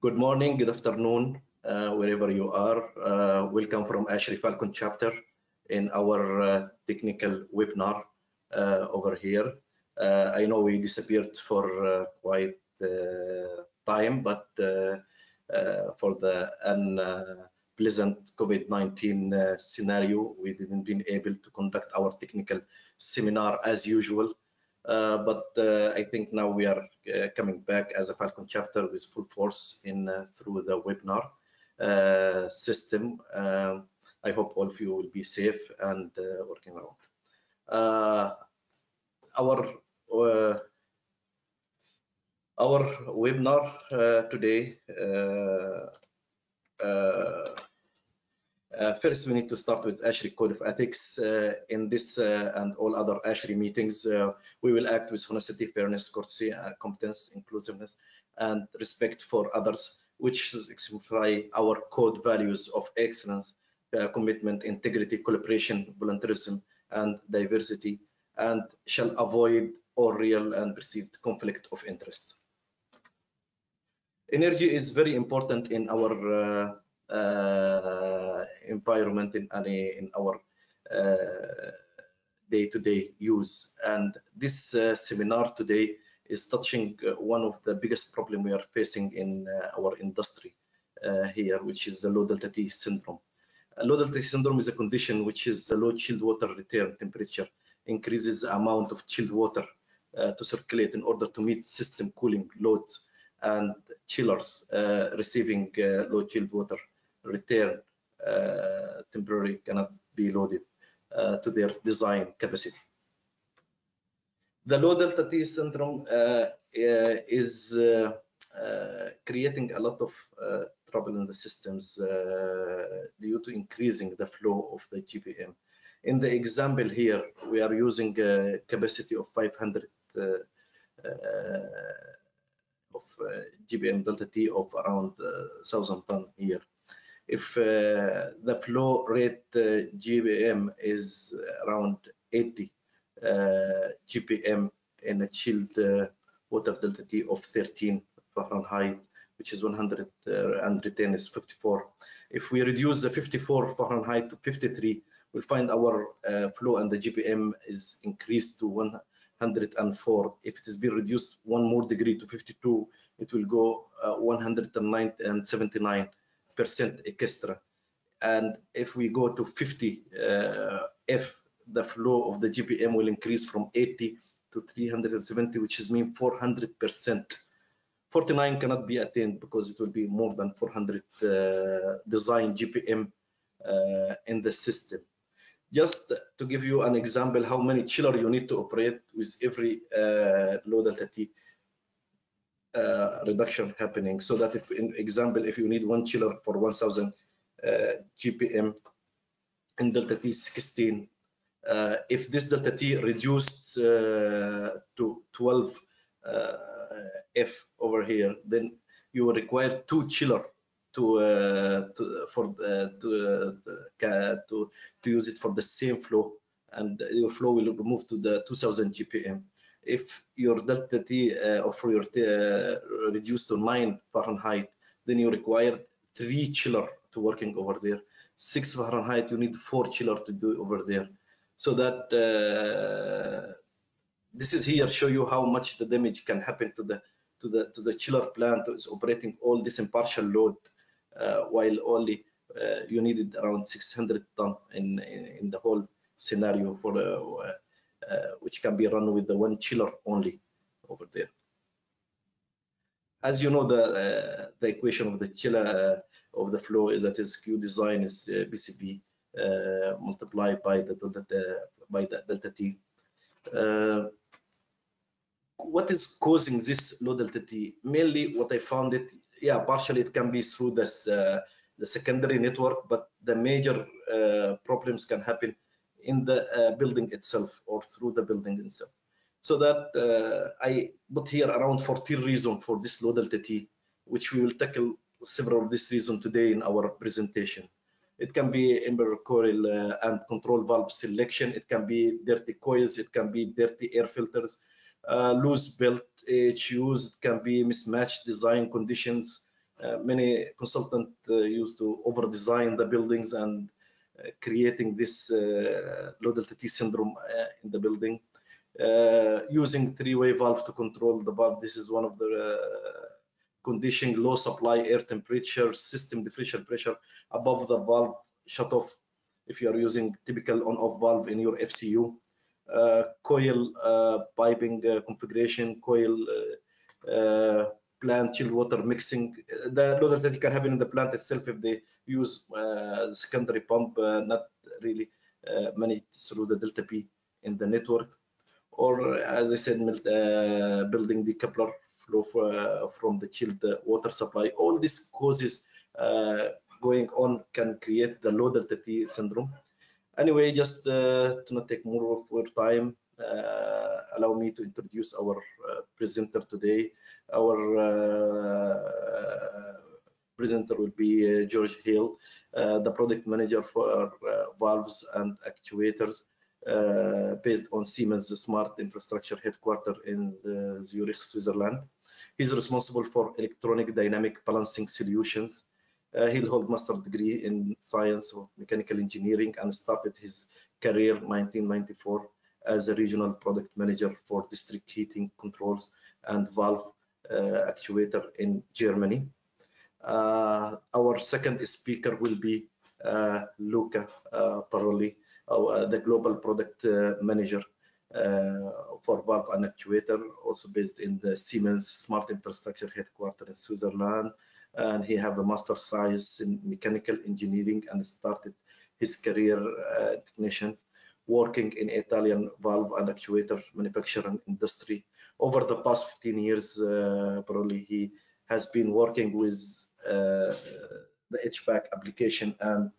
Good morning, good afternoon, uh, wherever you are. Uh, welcome from ASHRAE Falcon chapter in our uh, technical webinar uh, over here. Uh, I know we disappeared for uh, quite time, but for the unpleasant COVID-19 scenario, we didn't been able to conduct our technical seminar as usual. Uh, but uh, I think now we are uh, coming back as a Falcon chapter with full force in through the webinar system. Um, I hope all of you will be safe and working around. our our webinar today uh, first, we need to start with ASHRAE Code of Ethics. Uh, in this uh, and all other ASHRAE meetings, uh, we will act with honesty, fairness, courtesy, uh, competence, inclusiveness, and respect for others, which exemplify our code values of excellence, uh, commitment, integrity, collaboration, voluntarism, and diversity, and shall avoid all real and perceived conflict of interest. Energy is very important in our uh, environment in any in our uh, day-to-day -day use. And this uh, seminar today is touching one of the biggest problem we are facing in our industry here, which is the low delta T syndrome. Low delta T syndrome is a condition which is a low chilled water return temperature increases amount of chilled water uh, to circulate in order to meet system cooling loads and chillers uh, receiving uh, low chilled water return uh, temporary cannot be loaded uh, to their design capacity. The low delta T syndrome uh, is creating a lot of trouble in the systems due to increasing the flow of the GPM. In the example here, we are using a capacity of 500 uh, uh, of uh, GPM delta T of around 1,000 ton here if uh, the flow rate uh, GPM is around 80 uh, GPM in a chilled water delta T of 13 Fahrenheit, which is 110 is 54. If we reduce the 54 Fahrenheit to 53, we'll find our uh, flow and the GPM is increased to 104. If it has been reduced one more degree to 52, it will go uh, 179. Percent extra. And if we go to 50 uh, F, the flow of the GPM will increase from 80 to 370, which is mean 400%. 49 cannot be attained because it will be more than 400 uh, design GPM uh, in the system. Just to give you an example, how many chiller you need to operate with every uh, low delta T uh, reduction happening so that if in example if you need one chiller for 1000 uh, gpm in delta t 16 uh, if this delta t reduced uh, to 12 uh, f over here then you will require two chiller to, to for to, to to use it for the same flow and your flow will move to the 2000 gpm if your delta T uh, for your T, uh, reduced to 9 Fahrenheit, then you require three chiller to working over there. 6 Fahrenheit, you need four chiller to do over there. So that uh, this is here show you how much the damage can happen to the to the to the chiller plant is operating all this impartial load uh, while only uh, you needed around 600 ton in, in, in the whole scenario for the uh, which can be run with the one chiller only over there. As you know, the uh, the equation of the chiller uh, of the flow is that is Q design is BCP multiplied by the delta by the delta T what is causing this low delta T? Mainly what I found it, yeah, partially it can be through this, uh, the secondary network, but the major uh, problems can happen in the uh, building itself or through the building itself. So that uh, I put here around 14 reasons for this low delta T, which we will tackle several of these reasons today in our presentation. It can be embedded coil uh, and control valve selection. It can be dirty coils. It can be dirty air filters, uh, loose belt HUs. It can be mismatched design conditions, uh, many consultants uh, used to over design the buildings and creating this low delta T syndrome in the building. using three-way valve to control the valve, this is one of the condition low supply air temperature, system differential pressure above the valve shut off if you are using typical on-off valve in your FCU. Uh, coil uh, piping uh, configuration, coil plant chill water mixing. The loaders that you can have in the plant itself if they use uh, secondary pump, uh, not really uh, managed through the delta P in the network. Or as I said, uh, building the coupler flow for, uh, from the chilled water supply. All these causes uh, going on can create the low delta T syndrome. Anyway, just to not take more of your time, uh, allow me to introduce our uh, presenter today. Our uh, presenter will be George Hill, the product manager for valves and actuators based on Siemens Smart Infrastructure headquarters in Zurich, Switzerland. He's responsible for electronic dynamic balancing solutions. Uh, he'll hold master degree in science of mechanical engineering and started his career 1994 as a regional product manager for district heating controls and valve uh, actuator in Germany. Uh, our second speaker will be uh, Luca Baroli, the global product manager uh, for valve and actuator, also based in the Siemens Smart Infrastructure headquarters in Switzerland. And he have a master science in mechanical engineering and started his career uh, technician working in Italian valve and actuator manufacturing industry. Over the past 15 years, uh, probably he has been working with uh, the HVAC application and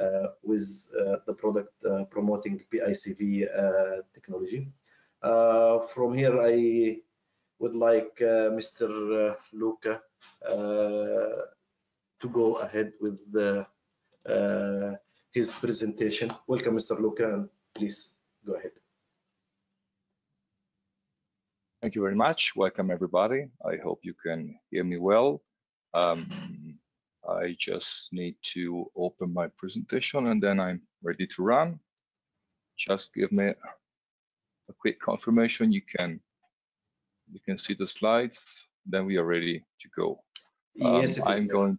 uh, with uh, the product uh, promoting PICV uh, technology. from here, I would like Mr. Luca to go ahead with the, his presentation. Welcome, Mr. Luca please go ahead. Thank you very much. Welcome everybody. I hope you can hear me well. Um, I just need to open my presentation and then I'm ready to run. Just give me a quick confirmation you can you can see the slides then we are ready to go um, yes i'm going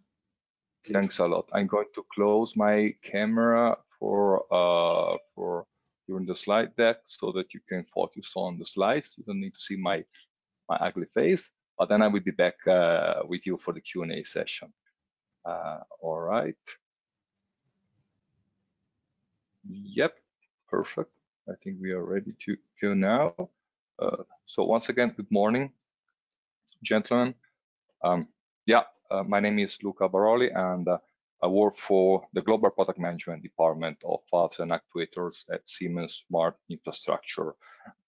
thanks a lot i'm going to close my camera for uh for during the slide deck so that you can focus on the slides. You don't need to see my, my ugly face, but then I will be back uh, with you for the Q&A session. Uh, all right. Yep, perfect. I think we are ready to go now. Uh, so once again, good morning, gentlemen. Um, yeah, uh, my name is Luca Baroli and uh, I work for the Global Product Management Department of Valves and Actuators at Siemens Smart Infrastructure.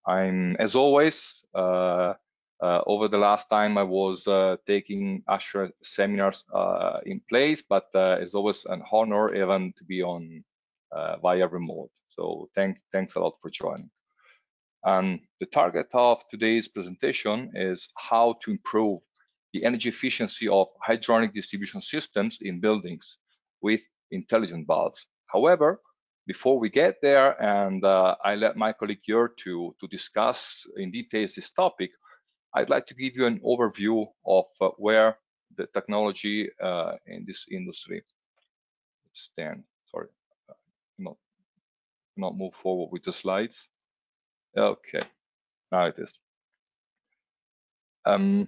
I'm, as always, uh, uh, over the last time I was uh, taking ASHRAE seminars uh, in place, but uh, it's always an honor even to be on uh, via remote. So thank, thanks a lot for joining. And the target of today's presentation is how to improve the energy efficiency of hydronic distribution systems in buildings with intelligent valves. However, before we get there, and uh, I let my colleague here to, to discuss in details this topic, I'd like to give you an overview of uh, where the technology uh, in this industry stand. Sorry, uh, not not move forward with the slides. Okay, now it is. Um,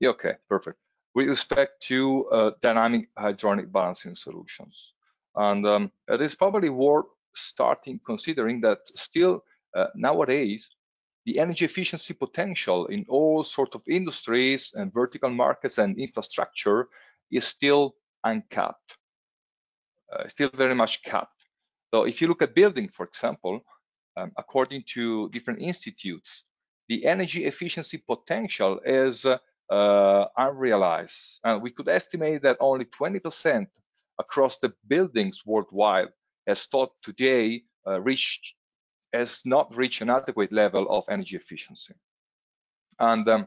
yeah, okay, perfect. With respect to uh, dynamic hydronic balancing solutions. And um, it is probably worth starting considering that still uh, nowadays, the energy efficiency potential in all sorts of industries and vertical markets and infrastructure is still uncapped, uh, still very much capped. So if you look at building, for example, um, according to different institutes, the energy efficiency potential is uh, unrealized. And we could estimate that only 20% across the buildings worldwide has thought today uh, reached has not reached an adequate level of energy efficiency. And um,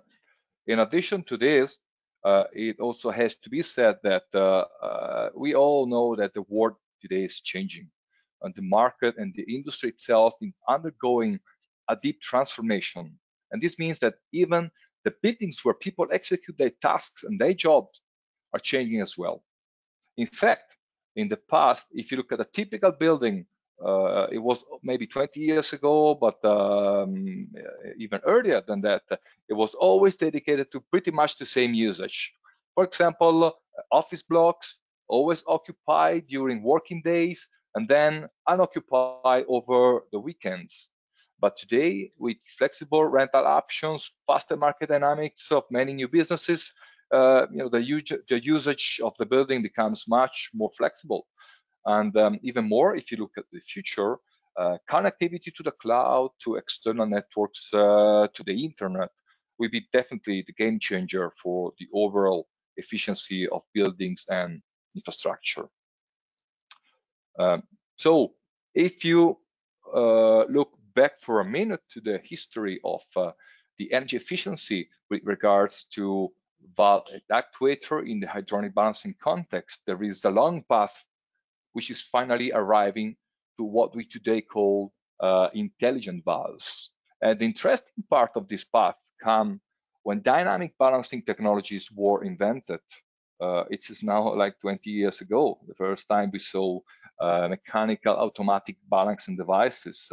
in addition to this, uh, it also has to be said that uh, uh, we all know that the world today is changing and the market and the industry itself is undergoing a deep transformation. And this means that even the buildings where people execute their tasks and their jobs are changing as well. In fact, in the past, if you look at a typical building, uh, it was maybe 20 years ago, but um, even earlier than that, it was always dedicated to pretty much the same usage. For example, office blocks always occupied during working days and then unoccupied over the weekends. But today, with flexible rental options, faster market dynamics of many new businesses, uh, you know, the, the, usage of the building becomes much more flexible. And um, even more, if you look at the future, uh, connectivity to the cloud, to external networks, uh, to the internet, will be definitely the game changer for the overall efficiency of buildings and infrastructure. Um, so if you uh, look back for a minute to the history of uh, the energy efficiency with regards to valve actuator in the hydronic balancing context, there is the long path which is finally arriving to what we today call uh, intelligent valves. And the interesting part of this path come when dynamic balancing technologies were invented. Uh, it is now like 20 years ago, the first time we saw uh, mechanical automatic balancing devices.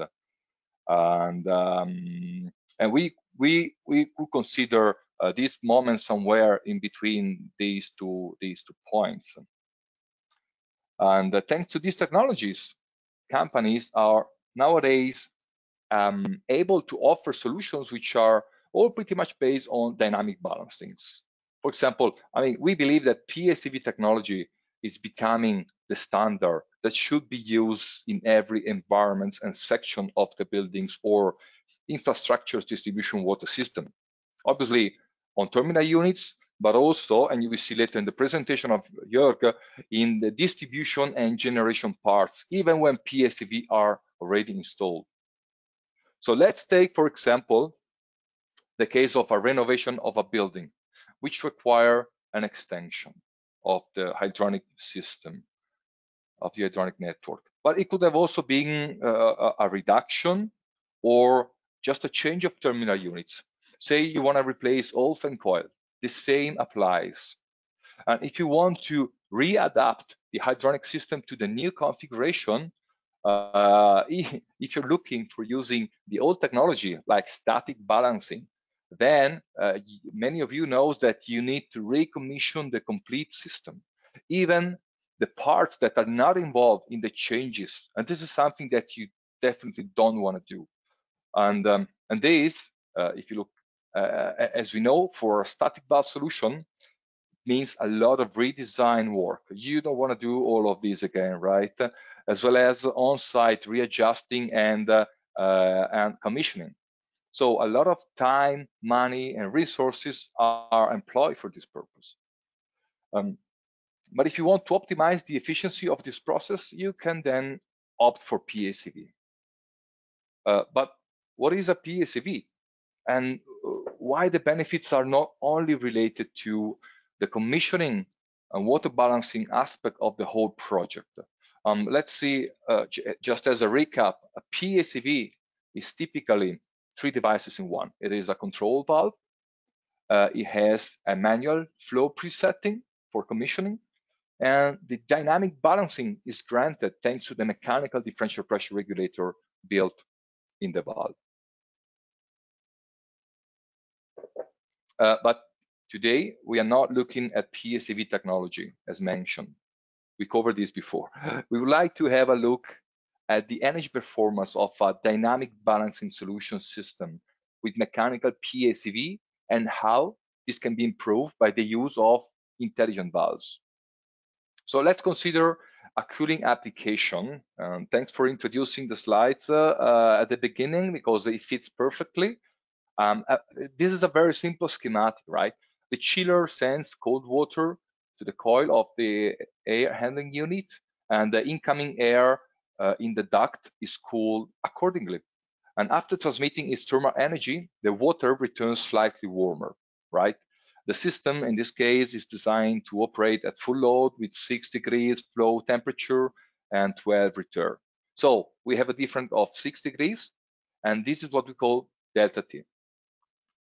And um, and we we we could consider uh, this moment somewhere in between these two these two points. And uh, thanks to these technologies, companies are nowadays um, able to offer solutions which are all pretty much based on dynamic balancings. For example, I mean, we believe that PICV technology is becoming the standard that should be used in every environment and section of the buildings or infrastructure's distribution water system. Obviously, on terminal units, but also, and you will see later in the presentation of Jörg, in the distribution and generation parts, even when PICV are already installed. So let's take, for example, the case of a renovation of a building, which require an extension of the hydronic system, of the hydronic network. But it could have also been uh, a reduction or just a change of terminal units. Say you want to replace all fan coil the same applies. And if you want to readapt the hydronic system to the new configuration, uh, if you're looking for using the old technology like static balancing, then uh, many of you knows that you need to recommission the complete system, even the parts that are not involved in the changes. And this is something that you definitely don't want to do. And um, and this, uh, if you look uh, as we know, for a static valve solution, means a lot of redesign work. You don't want to do all of these again, right? As well as on-site readjusting and uh, uh, and commissioning. So a lot of time, money, and resources are employed for this purpose. Um, but if you want to optimize the efficiency of this process, you can then opt for PICV. Uh, but what is a PICV? And why the benefits are not only related to the commissioning and water balancing aspect of the whole project. Um, let's see, uh, just as a recap, a PICV is typically three devices in one. It is a control valve, uh, it has a manual flow presetting for commissioning, and the dynamic balancing is granted thanks to the mechanical differential pressure regulator built in the valve. Uh, but today, we are not looking at PICV technology as mentioned. We covered this before. We would like to have a look the energy performance of a dynamic balancing solution system with mechanical PICV and how this can be improved by the use of intelligent valves. So let's consider a cooling application. Um, thanks for introducing the slides uh, uh, at the beginning because it fits perfectly. Um, uh, this is a very simple schematic, right? The chiller sends cold water to the coil of the air handling unit, and the incoming air uh, in the duct is cooled accordingly. And after transmitting its thermal energy, the water returns slightly warmer, right? the system in this case is designed to operate at full load with 6 degrees flow temperature and 12 return. So we have a difference of 6 degrees, and this is what we call delta T.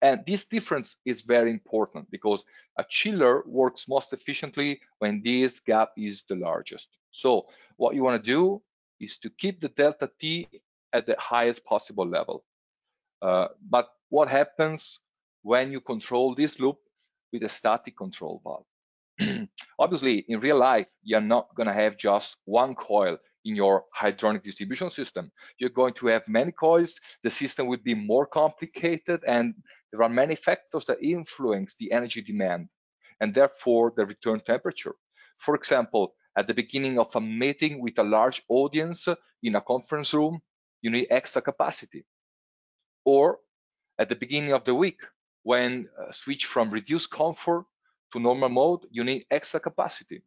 And this difference is very important because a chiller works most efficiently when this gap is the largest. So what you want to do is to keep the delta T at the highest possible level. Uh, but what happens when you control this loop with a static control valve? Obviously, in real life, you're not going to have just one coil in your hydronic distribution system. You're going to have many coils. The system will be more complicated, and there are many factors that influence the energy demand and therefore the return temperature. For example, at the beginning of a meeting with a large audience in a conference room, you need extra capacity. Or at the beginning of the week, when uh, switch from reduced comfort to normal mode, you need extra capacity.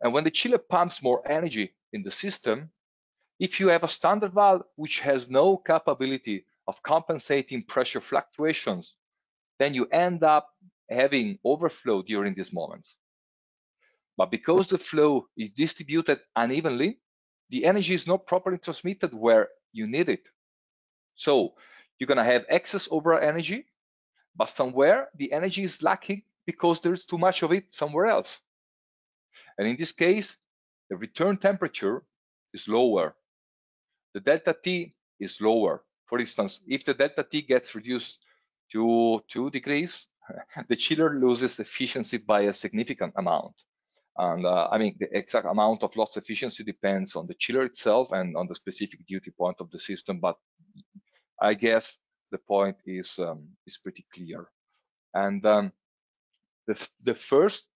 And when the chiller pumps more energy in the system, if you have a standard valve which has no capability of compensating pressure fluctuations, then you end up having overflow during these moments. But because the flow is distributed unevenly, the energy is not properly transmitted where you need it. So you're going to have excess overall energy, but somewhere the energy is lacking because there's too much of it somewhere else. And in this case, the return temperature is lower. The delta T is lower. For instance, if the delta T gets reduced to 2 degrees, the chiller loses efficiency by a significant amount. And uh, I mean, the exact amount of lost efficiency depends on the chiller itself and on the specific duty point of the system. But I guess the point is um, is pretty clear. And um, the the first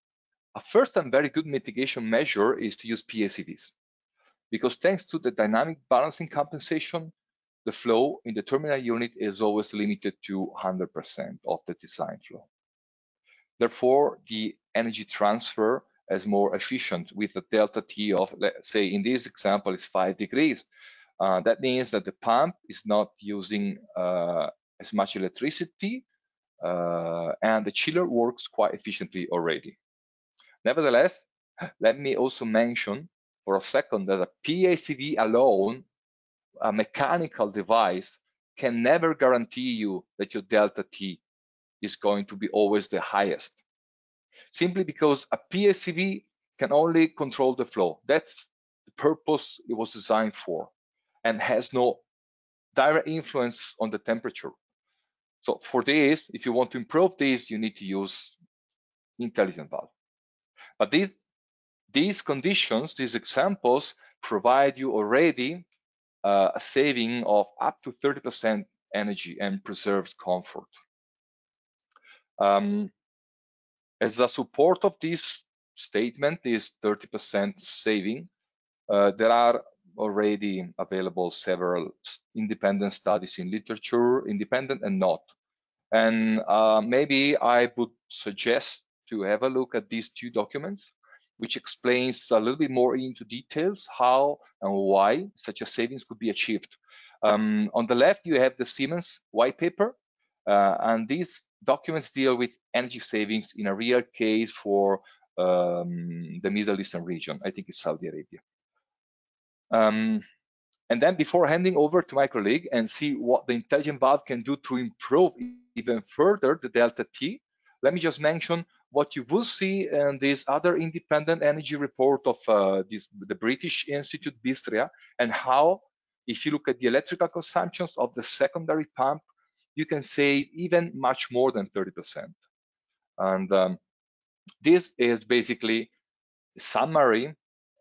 a first and very good mitigation measure is to use PICVs, because thanks to the dynamic balancing compensation, the flow in the terminal unit is always limited to 100% of the design flow. Therefore, the energy transfer is more efficient with a delta T of, let's say, in this example, is five degrees. Uh, that means that the pump is not using uh, as much electricity uh, and the chiller works quite efficiently already. Nevertheless, let me also mention for a second that a PICV alone a mechanical device can never guarantee you that your delta T is going to be always the highest. Simply because a PICV can only control the flow. That's the purpose it was designed for and has no direct influence on the temperature. So for this, if you want to improve this, you need to use intelligent valve. But these, these conditions, these examples provide you already uh, a saving of up to 30% energy and preserved comfort. Um, as a support of this statement, this 30% saving, uh, there are already available several independent studies in literature, independent and not. And uh, maybe I would suggest to have a look at these two documents which explains a little bit more into details how and why such a savings could be achieved. Um, on the left, you have the Siemens white paper, uh, and these documents deal with energy savings in a real case for um, the Middle Eastern region. I think it's Saudi Arabia. Um, and then before handing over to my colleague and see what the intelligent valve can do to improve even further the delta T, let me just mention what you will see in this other independent energy report of uh, this, the British Institute BSRIA and how, if you look at the electrical consumptions of the secondary pump, you can save even much more than 30%. And um, this is basically a summary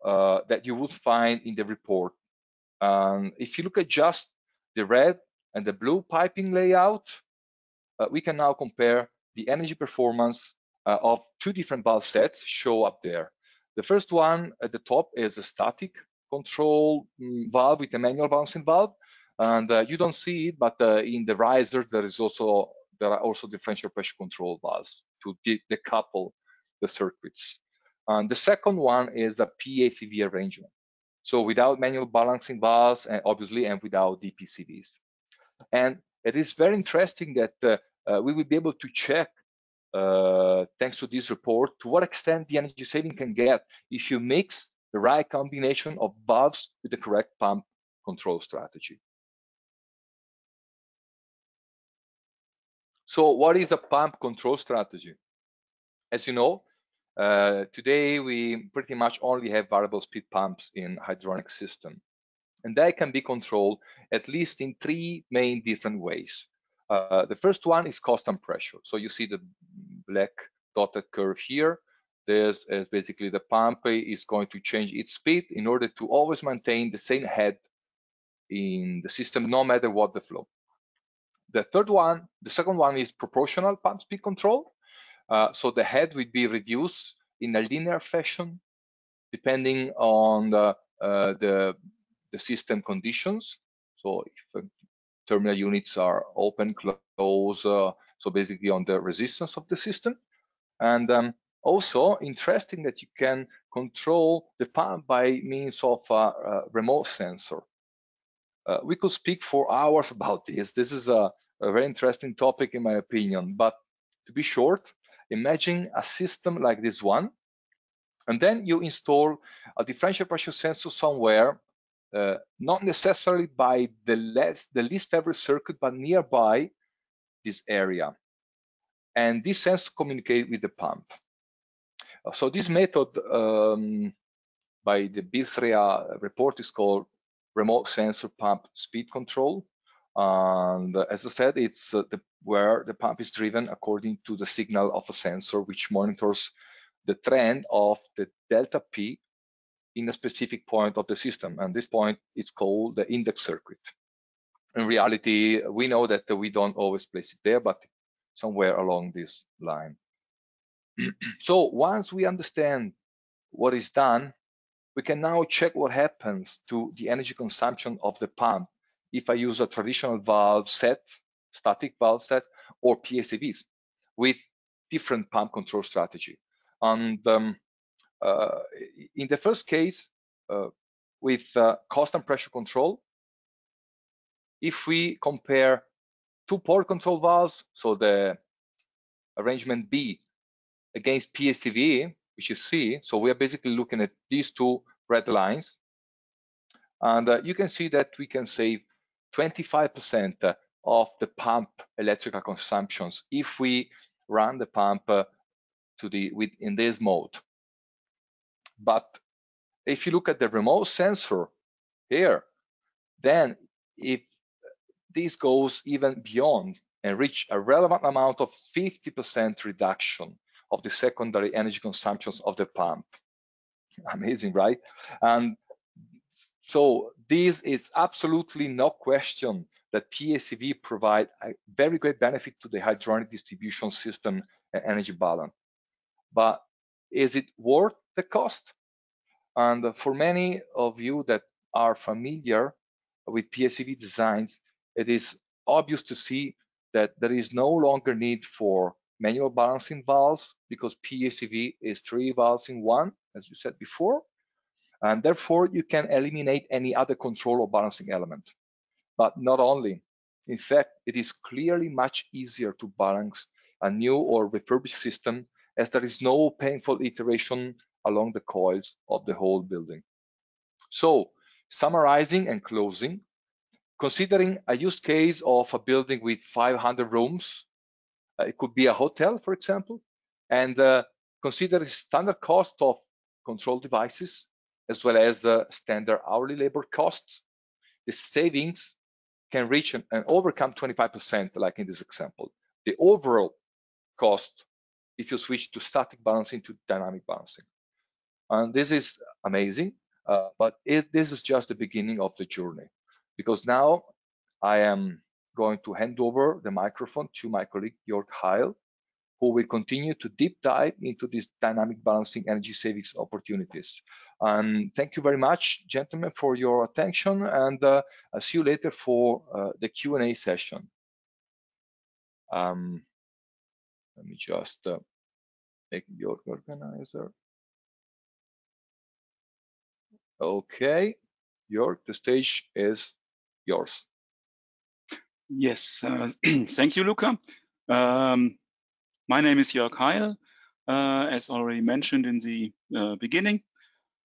uh, that you would find in the report. Um, if you look at just the red and the blue piping layout, uh, we can now compare the energy performance uh, of two different valve sets show up there. The first one at the top is a static control mm, valve with a manual balancing valve. And uh, you don't see it, but uh, in the riser, there is also there are also differential pressure control valves to de decouple the circuits. And the second one is a PICV arrangement. So without manual balancing valves, and obviously, and without DPCVs. And it is very interesting that uh, uh, we will be able to check uh, thanks to this report, to what extent the energy saving can get if you mix the right combination of valves with the correct pump control strategy. So what is the pump control strategy? As you know, uh, today we pretty much only have variable speed pumps in hydronic system. And they can be controlled at least in three main different ways. Uh, the first one is constant pressure. So you see the black dotted curve here. This is basically the pump is going to change its speed in order to always maintain the same head in the system, no matter what the flow. The third one, the second one is proportional pump speed control. Uh, so the head will be reduced in a linear fashion, depending on the, uh, the, the, system conditions. So if terminal units are open, close, uh, so basically on the resistance of the system. And um, also interesting that you can control the pump by means of a, a remote sensor. Uh, we could speak for hours about this. This is a, a, very interesting topic in my opinion, but to be short, imagine a system like this one, and then you install a differential pressure sensor somewhere, uh, not necessarily by the, less, the least favorite circuit, but nearby this area. And this sensor communicate with the pump. So this method um, by the BSRIA report is called remote sensor pump speed control. And as I said, it's uh, the, where the pump is driven according to the signal of a sensor, which monitors the trend of the delta P in a specific point of the system. And this point is called the index circuit. In reality, we know that we don't always place it there, but somewhere along this line. so once we understand what is done, we can now check what happens to the energy consumption of the pump if I use a traditional valve set, static valve set, or PICVs with different pump control strategy. And um, uh, in the first case, uh, with uh, constant pressure control, if we compare two port control valves, so the arrangement B against PICV, which is C. So we are basically looking at these two red lines. And uh, you can see that we can save 25% of the pump electrical consumptions if we run the pump uh, to the with in this mode. But if you look at the remote sensor here, then if this goes even beyond and reach a relevant amount of 50% reduction of the secondary energy consumptions of the pump. Amazing, right? And so this is absolutely no question that PICV provide a very great benefit to the hydronic distribution system energy balance. But is it worth the cost? And for many of you that are familiar with PICV designs, it is obvious to see that there is no longer need for manual balancing valves because PICV is three valves in one, as you said before. And therefore, you can eliminate any other control or balancing element. But not only, in fact, it is clearly much easier to balance a new or refurbished system as there is no painful iteration along the coils of the whole building. So, summarizing and closing, considering a use case of a building with 500 rooms, uh, it could be a hotel, for example, and uh, consider the standard cost of control devices as well as the standard hourly labor costs. The savings can reach and overcome 25%, like in this example. The overall cost, if you switch to static balancing to dynamic balancing. And this is amazing, uh, but it, this is just the beginning of the journey because now I am going to hand over the microphone to my colleague Jörg Heil, who will continue to deep dive into these dynamic balancing energy savings opportunities. And thank you very much, gentlemen, for your attention, and uh, I'll see you later for uh, the Q&A session. Um, let me just uh, make your organizer. Okay, Jörg, the stage is yours. Yes, uh, thank you, Luca. Um, my name is Jörg Heil, uh, as already mentioned in the uh, beginning.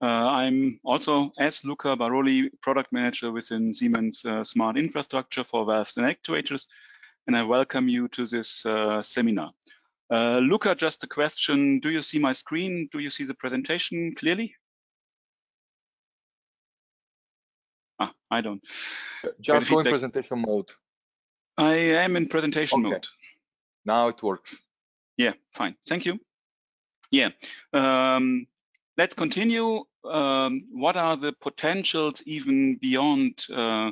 Uh, I'm also, as Luca Baroli, product manager within Siemens uh, Smart Infrastructure for valves and actuators, and I welcome you to this uh, seminar. Uh, Luca, just a question. Do you see my screen? Do you see the presentation clearly? Ah, I don't. Just go in presentation mode. I am in presentation okay. mode. Now it works. Yeah, fine. Thank you. Yeah. Um, let's continue. Um, what are the potentials even beyond uh,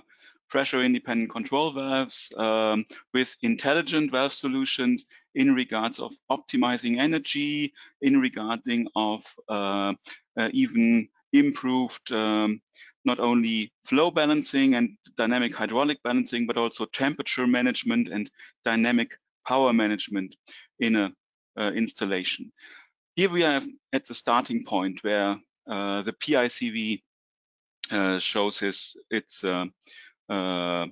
pressure independent control valves um, with intelligent valve solutions in regards of optimizing energy, in regarding of uh, uh, even improved um, not only flow balancing and dynamic hydraulic balancing, but also temperature management and dynamic power management in a installation. Here we are at the starting point where uh, the PICV uh, shows his, its uh, uh,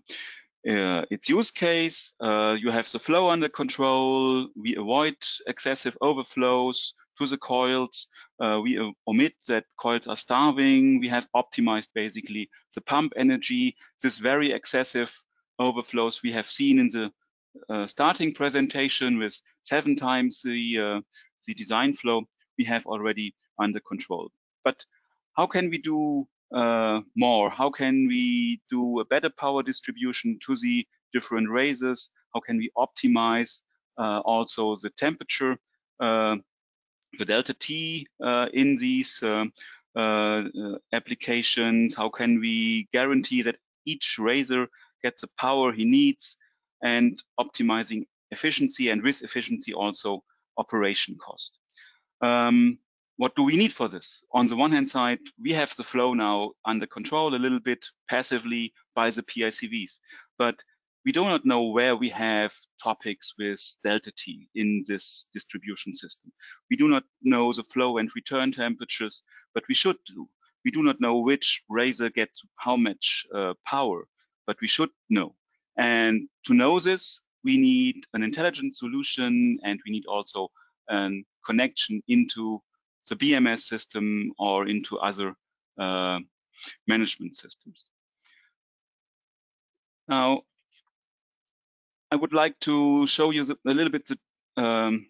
uh, its use case. you have the flow under control. We avoid excessive overflows to the coils. we omit that coils are starving. We have optimized basically the pump energy. This very excessive overflows we have seen in the uh, starting presentation with seven times the, uh, the design flow, we have already under control. But how can we do uh, more? How can we do a better power distribution to the different risers? How can we optimize uh, also the temperature, uh, the delta T uh, in these applications? How can we guarantee that each riser gets the power he needs and optimizing efficiency and with efficiency also operation cost. Um, what do we need for this? On the one hand side, we have the flow now under control a little bit passively by the PICVs, but we do not know where we have topics with delta T in this distribution system. We do not know the flow and return temperatures, but we should do. We do not know which riser gets how much uh, power, but we should know. And to know this, we need an intelligent solution and we need also a connection into the BMS system or into other uh, management systems. Now, I would like to show you the, a little bit the, um,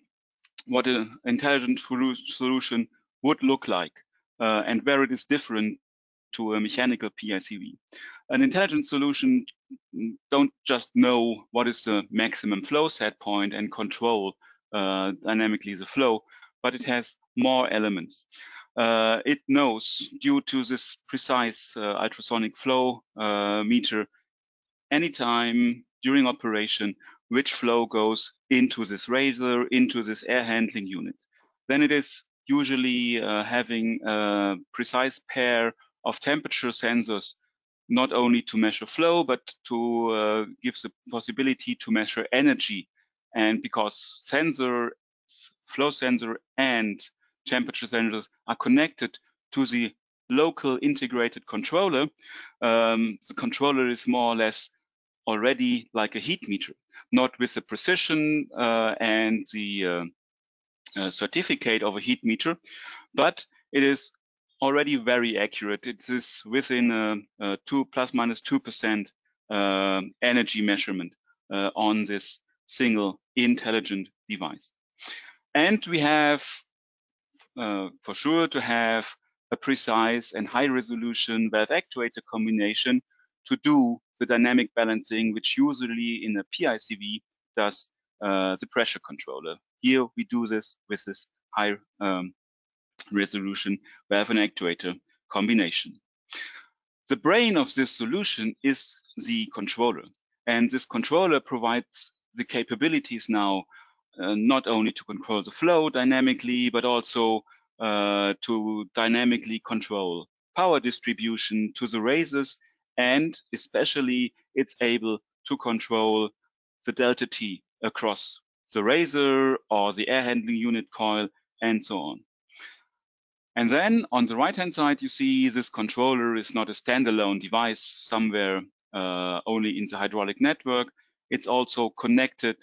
what an intelligent solution would look like uh, and where it is different to a mechanical PICV. An intelligent solution don't just know what is the maximum flow set point and control uh, dynamically the flow, but it has more elements. Uh, it knows due to this precise uh, ultrasonic flow uh, meter anytime during operation which flow goes into this riser, into this air handling unit. Then it is usually uh, having a precise pair of temperature sensors not only to measure flow, but to uh, give the possibility to measure energy. And because sensor, flow sensor and temperature sensors are connected to the local integrated controller, um, the controller is more or less already like a heat meter, not with the precision uh, and the uh, uh, certificate of a heat meter, but it is already very accurate. It is within a, a two plus minus two percent uh, energy measurement uh, on this single intelligent device. And we have uh, for sure to have a precise and high resolution valve actuator combination to do the dynamic balancing, which usually in a PICV does uh, the pressure controller. Here we do this with this high um, resolution valve and actuator combination. The brain of this solution is the controller. And this controller provides the capabilities now uh, not only to control the flow dynamically, but also uh, to dynamically control power distribution to the risers, And especially it's able to control the delta T across the riser or the air handling unit coil and so on. And then on the right-hand side, you see this controller is not a standalone device somewhere uh, only in the hydraulic network. It's also connected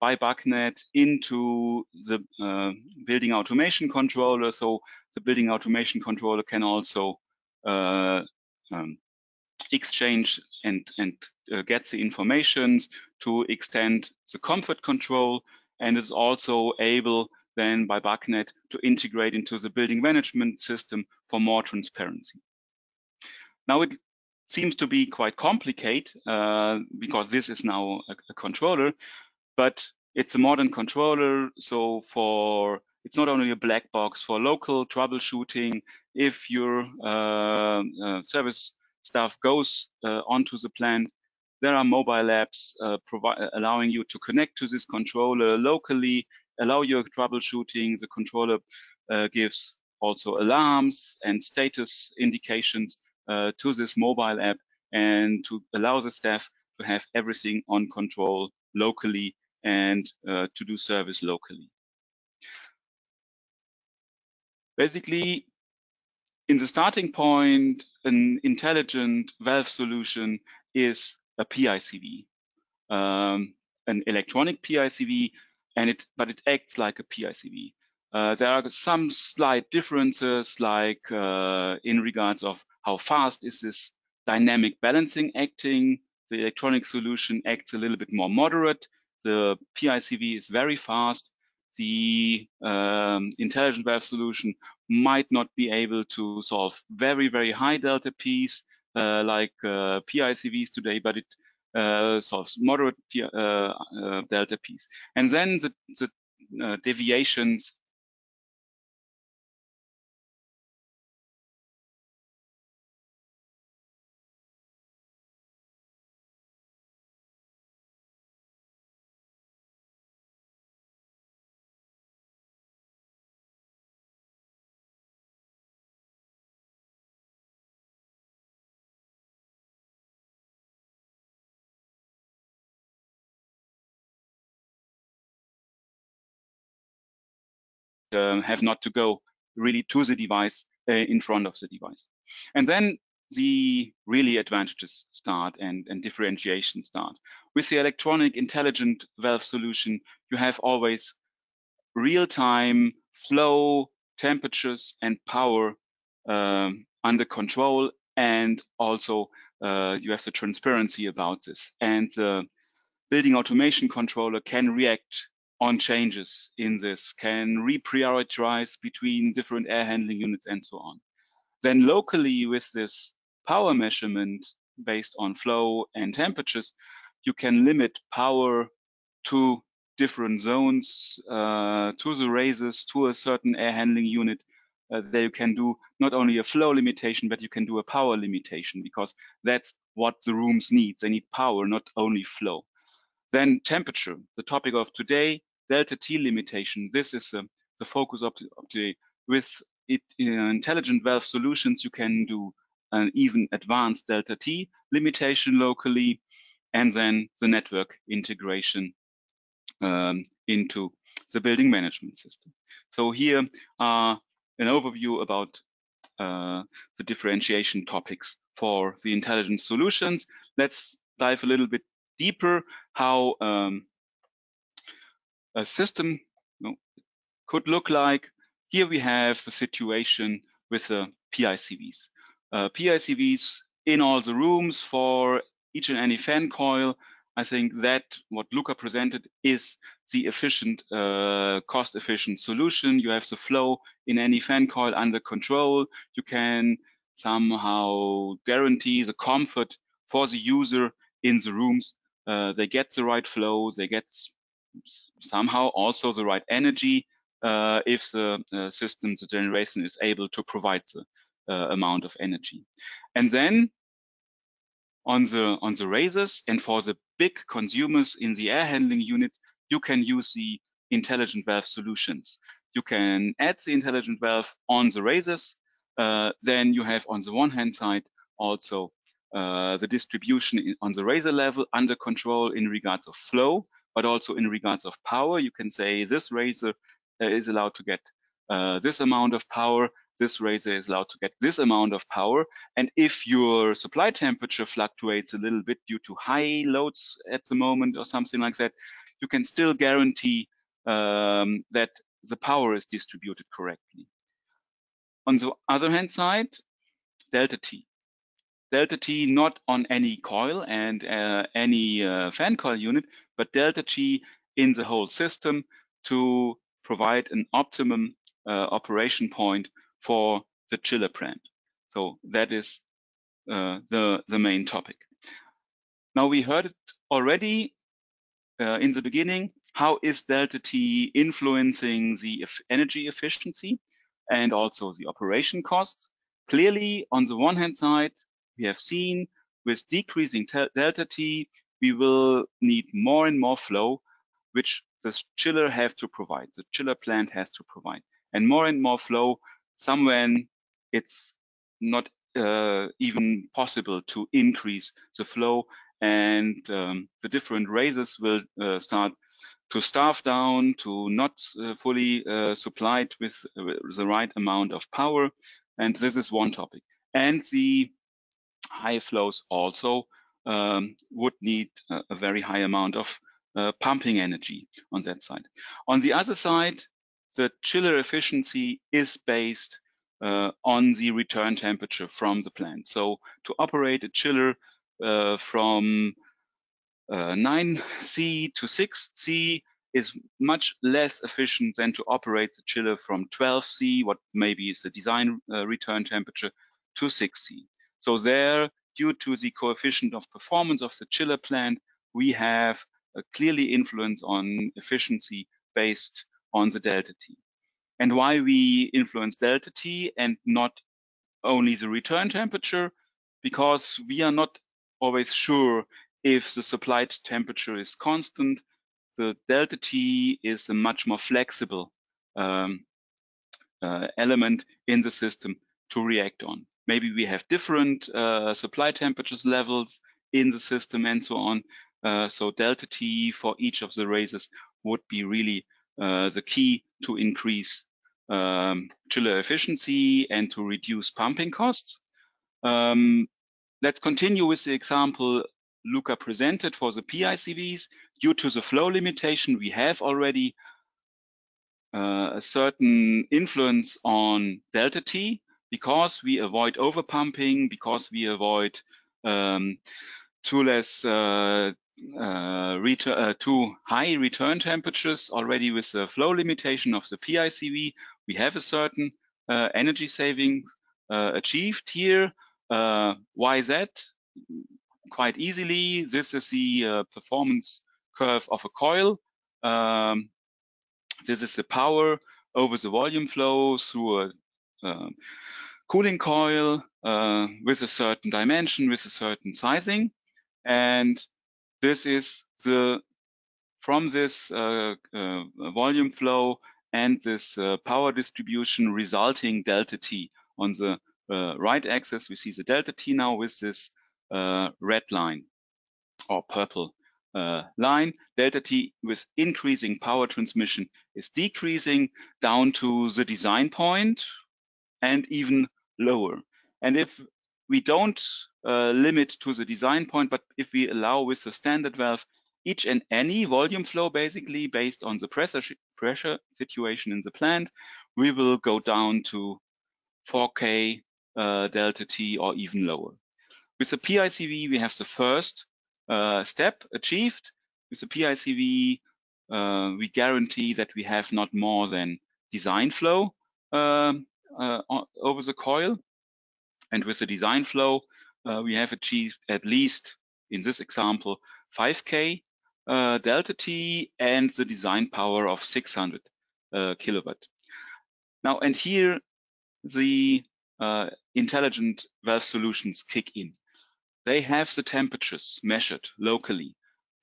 by BACnet into the uh, building automation controller. So the building automation controller can also uh, um, exchange and, and uh, get the informations to extend the comfort control and is also able then by BACnet to integrate into the building management system for more transparency. Now it seems to be quite complicated uh, because this is now a, a, controller, but it's a modern controller. So for it's not only a black box for local troubleshooting. If your uh, uh, service staff goes uh, onto the plant, there are mobile apps uh, allowing you to connect to this controller locally, allow your troubleshooting. The controller uh, gives also alarms and status indications uh, to this mobile app and to allow the staff to have everything on control locally and uh, to do service locally. Basically, in the starting point, an intelligent valve solution is a PICV, um, an electronic PICV, and it but it acts like a PICV. Uh, there are some slight differences, like uh, in regards of how fast is this dynamic balancing acting. The electronic solution acts a little bit more moderate. The PICV is very fast. The um, intelligent valve solution might not be able to solve very, very high delta P's uh, like uh, PICVs today, but it solves moderate uh, uh, delta P's. And then the, the uh, deviations um, have not to go really to the device uh, in front of the device. And then the really advantages start and, and differentiation start. With the electronic intelligent valve solution, you have always real-time flow, temperatures, and power um, under control, and also uh, you have the transparency about this. And the building automation controller can react on changes in this, can reprioritize between different air handling units and so on. Then locally with this power measurement based on flow and temperatures, you can limit power to different zones, uh, to the risers, to a certain air handling unit. Uh, there you can do not only a flow limitation, but you can do a power limitation because that's what the rooms need. They need power, not only flow. Then temperature, the topic of today, delta T limitation. This is uh, the focus of, the, of today. With it, in intelligent valve solutions, you can do an even advanced delta T limitation locally, and then the network integration um, into the building management system. So here are an overview about uh, the differentiation topics for the intelligent solutions. Let's dive a little bit deeper how um, a system you know, could look like. Here we have the situation with the PICVs. Uh, PICVs in all the rooms for each and any fan coil. I think that what Luca presented is the efficient, uh, cost-efficient solution. You have the flow in any fan coil under control. You can somehow guarantee the comfort for the user in the rooms. Uh, they get the right flow, they get somehow also the right energy uh, if the uh, system, the generation is able to provide the uh, amount of energy. And then on the on the risers and for the big consumers in the air handling units, you can use the intelligent valve solutions. You can add the intelligent valve on the risers. Uh, then you have on the one hand side also uh, the distribution on the riser level under control in regards of flow but also in regards of power. You can say this riser uh, is allowed to get uh, this amount of power, this riser is allowed to get this amount of power. And if your supply temperature fluctuates a little bit due to high loads at the moment or something like that, you can still guarantee um, that the power is distributed correctly. On the other hand side, delta T. Delta T not on any coil and uh, any uh, fan coil unit, but delta T in the whole system to provide an optimum uh, operation point for the chiller plant. So that is uh, the, the main topic. Now we heard it already uh, in the beginning. How is delta T influencing the energy efficiency and also the operation costs? Clearly, on the one hand side, we have seen with decreasing delta T, we will need more and more flow, which the chiller have to provide, the chiller plant has to provide. And more and more flow, somewhere it's not uh, even possible to increase the flow and um, the different risers will uh, start to starve down, to not uh, fully uh, supplied with uh, the right amount of power. And this is one topic. And the high flows also um, would need a, a, very high amount of uh, pumping energy on that side. On the other side, the chiller efficiency is based uh, on the return temperature from the plant. So to operate a chiller uh, from 9C uh, to 6C is much less efficient than to operate the chiller from 12C, what maybe is the design uh, return temperature, to 6C. So there, due to the coefficient of performance of the chiller plant, we have a clearly influence on efficiency based on the delta T. And why we influence delta T and not only the return temperature, because we are not always sure if the supplied temperature is constant. The delta T is a much more flexible um, uh, element in the system to react on. Maybe we have different uh, supply temperatures levels in the system and so on. Uh, so delta T for each of the risers would be really uh, the key to increase um, chiller efficiency and to reduce pumping costs. Um, let's continue with the example Luca presented for the PICVs. Due to the flow limitation, we have already uh, a certain influence on delta T because we avoid overpumping, because we avoid um, too less uh, uh, uh, too high return temperatures already with the flow limitation of the PICV, we have a certain uh, energy savings uh, achieved here. Uh, why that? Quite easily, this is the uh, performance curve of a coil. Um, this is the power over the volume flow through a um, cooling coil with a certain dimension, with a certain sizing. And this is the from this uh, uh, volume flow and this uh, power distribution resulting delta T. On the uh, right axis, we see the delta T now with this uh, red line or purple uh, line. Delta T with increasing power transmission is decreasing down to the design point and even lower. And if we don't uh, limit to the design point, but if we allow with the standard valve each and any volume flow basically based on the pressure pressure situation in the plant, we will go down to 4K uh, delta T or even lower. With the PICV, we have the first uh, step achieved. With the PICV, uh, we guarantee that we have not more than design flow um, uh, over the coil. And with the design flow, uh, we have achieved at least, in this example, 5K uh, delta T and the design power of 600 uh, kilowatt. Now, and here the uh, intelligent valve solutions kick in. They have the temperatures measured locally.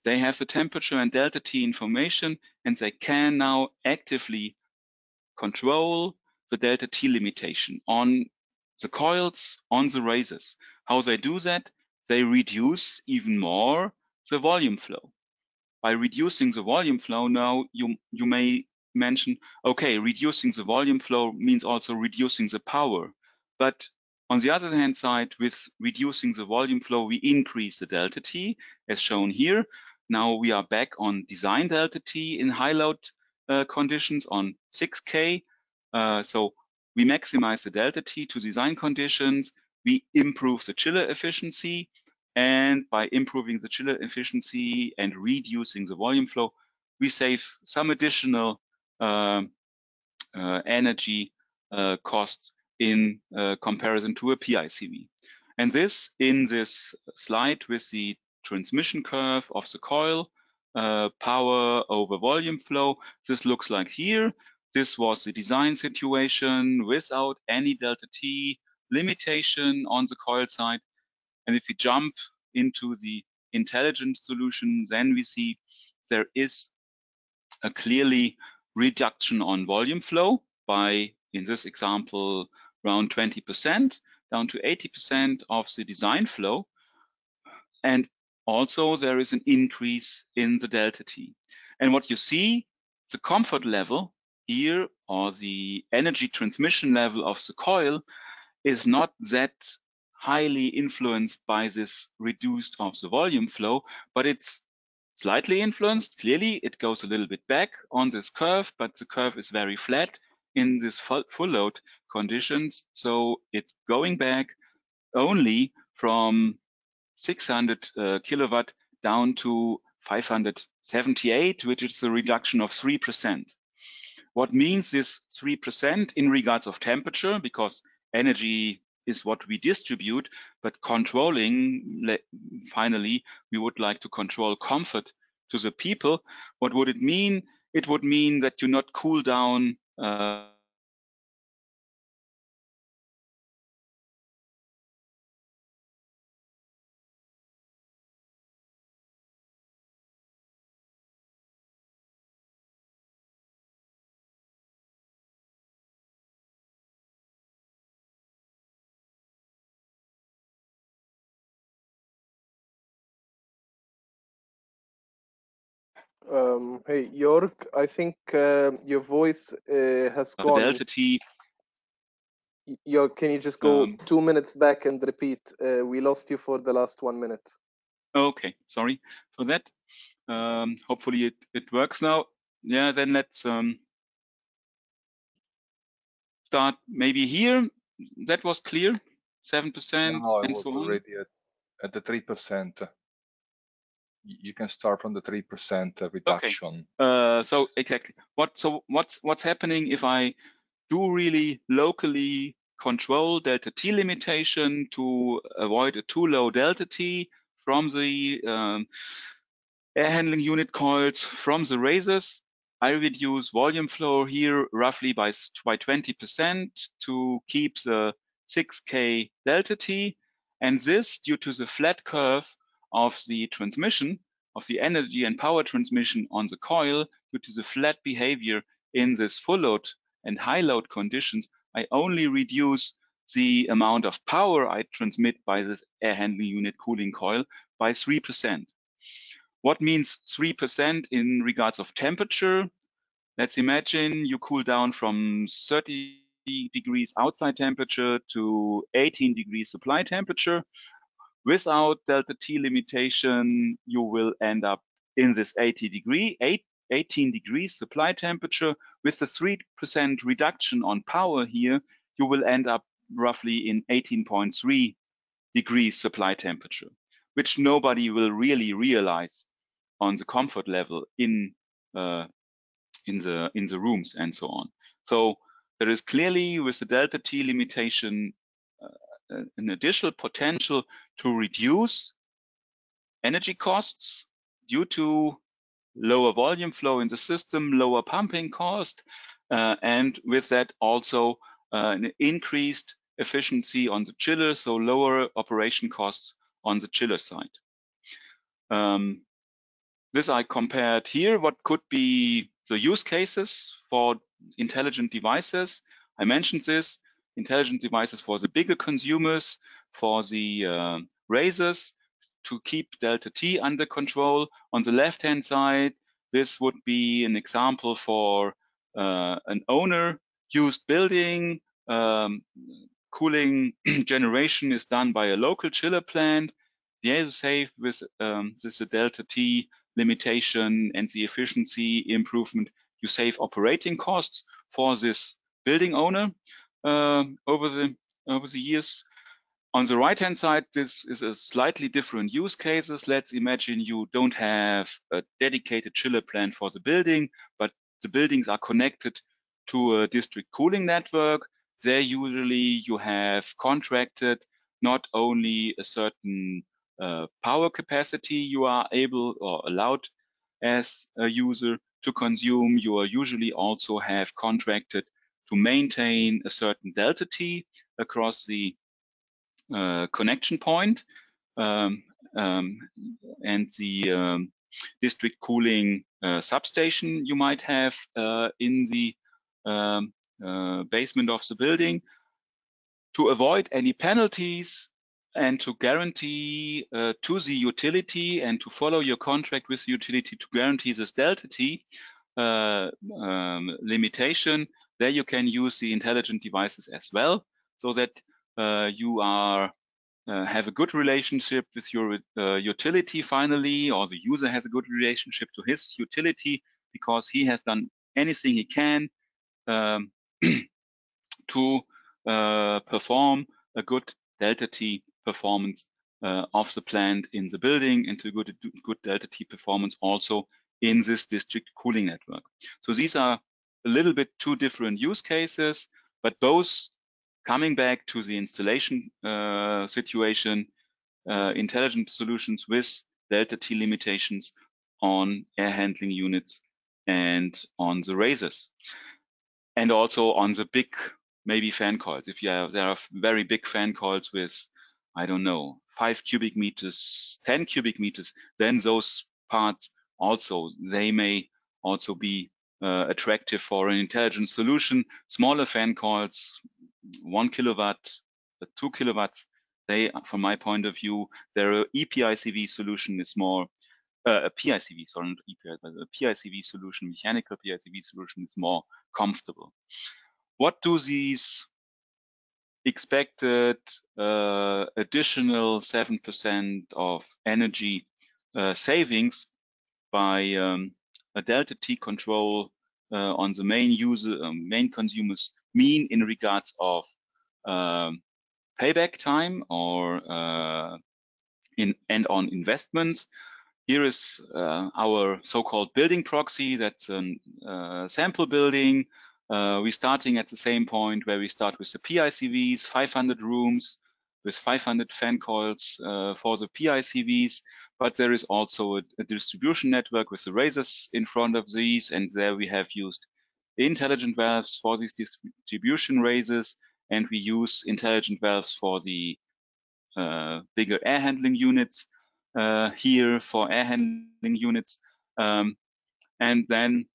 They have the temperature and delta T information, and they can now actively control the delta T limitation on the coils on the raises. How they do that? They reduce even more the volume flow. By reducing the volume flow now, you, you may mention, okay, reducing the volume flow means also reducing the power. But on the other hand side, with reducing the volume flow, we increase the delta T, as shown here. now we are back on design delta T in high load uh, conditions on 6K. Uh, so we maximize the delta T to design conditions. We improve the chiller efficiency. And by improving the chiller efficiency and reducing the volume flow, we save some additional um, uh, energy uh, costs in uh, comparison to a PICV. And this in this slide with the transmission curve of the coil, uh, power over volume flow. This looks like here. This was the design situation without any delta T limitation on the coil side. And if we jump into the intelligent solution, then we see there is a clearly reduction on volume flow by, in this example, around 20% down to 80% of the design flow. And also there is an increase in the delta T. And what you see, the comfort level here or the energy transmission level of the coil is not that highly influenced by this reduced of the volume flow, but it's slightly influenced. Clearly, it goes a little bit back on this curve, but the curve is very flat in this full, full load conditions. So it's going back only from 600 uh, kilowatt down to 578, which is the reduction of 3%. What means this 3% in regards of temperature, because energy is what we distribute, but controlling, finally, we would like to control comfort to the people. What would it mean? It would mean that you not cool down uh, Um, hey, Jörg, I think uh, your voice uh, has uh, gone. delta T. Jörg, can you just go Um, two minutes back and repeat? Uh, we lost you for the last one minute. Okay, sorry for that. Um, hopefully it, it works now. Yeah, then let's um, start maybe here. That was clear, 7% Now I and was so on. already at, at the 3%. You can start from the 3% uh, reduction. Uh, so exactly. What so what's what's happening if I do really locally control delta T limitation to avoid a too low delta T from the um, air handling unit coils from the risers. I reduce volume flow here roughly by by 20% to keep the 6K delta T. And this due to the flat curve of the transmission of the energy and power transmission on the coil due to the flat behavior in this full load and high load conditions, I only reduce the amount of power I transmit by this air handling unit cooling coil by 3%. What means 3% in regards of temperature? Let's imagine you cool down from 30 degrees outside temperature to 18 degrees supply temperature. Without delta T limitation, you will end up in this 80 degree, eight, 18 degrees supply temperature. With the 3% reduction on power here, you will end up roughly in 18.3 degrees supply temperature, which nobody will really realize on the comfort level in uh, in the in the rooms and so on. So there is clearly with the delta T limitation an additional potential to reduce energy costs due to lower volume flow in the system, lower pumping cost, uh, and with that also uh, an increased efficiency on the chiller, so lower operation costs on the chiller side. Um, this I compared here, what could be the use cases for intelligent devices. I mentioned this, intelligent devices for the bigger consumers, for the uh, risers, to keep delta T under control. On the left-hand side, this would be an example for uh, an owner used building. Um, cooling generation is done by a local chiller plant. The ASUSAFE with um, this delta T limitation and the efficiency improvement, you save operating costs for this building owner uh, over the over the years. On the right hand side, this is a slightly different use cases. Let's imagine you don't have a dedicated chiller plant for the building, but the buildings are connected to a district cooling network. There usually you have contracted not only a certain uh, power capacity you are able or allowed as a user to consume, you are usually also have contracted to maintain a certain delta T across the uh, connection point. Um, um, and the um, district cooling uh, substation you might have uh, in the um, uh, basement of the building to avoid any penalties and to guarantee uh, to the utility and to follow your contract with the utility to guarantee this delta T uh, um, limitation, there you can use the intelligent devices as well so that uh, you are uh, have a good relationship with your uh, utility finally, or the user has a good relationship to his utility because he has done anything he can um, to uh, perform a good delta T performance uh, of the plant in the building and to good, good delta T performance also in this district cooling network. So these are a little bit two different use cases, but both coming back to the installation uh, situation, uh, intelligent solutions with delta T limitations on air handling units and on the risers. And also on the big maybe fan coils. If you have, there are very big fan coils with, I don't know, five cubic meters, 10 cubic meters, then those parts also, they may also be uh, attractive for an intelligent solution. Smaller fan coils, one kilowatt, uh, two kilowatts, they, from my point of view, their EPICV solution is more, uh, a PICV, sorry, not EPI, but a PICV solution, mechanical PICV solution is more comfortable. What do these expected uh, additional 7% of energy uh, savings by um, a delta T control uh, on the main user, um, main consumers mean in regards of um, payback time or uh, in and on investments. Here is uh, our so-called building proxy. That's a uh, sample building. Uh, we're starting at the same point where we start with the PICVs, 500 rooms with 500 fan coils uh, for the PICVs. But there is also a, a distribution network with the risers in front of these. And there we have used intelligent valves for these distribution risers, and we use intelligent valves for the uh, bigger air handling units uh, here for air handling units. Um, and then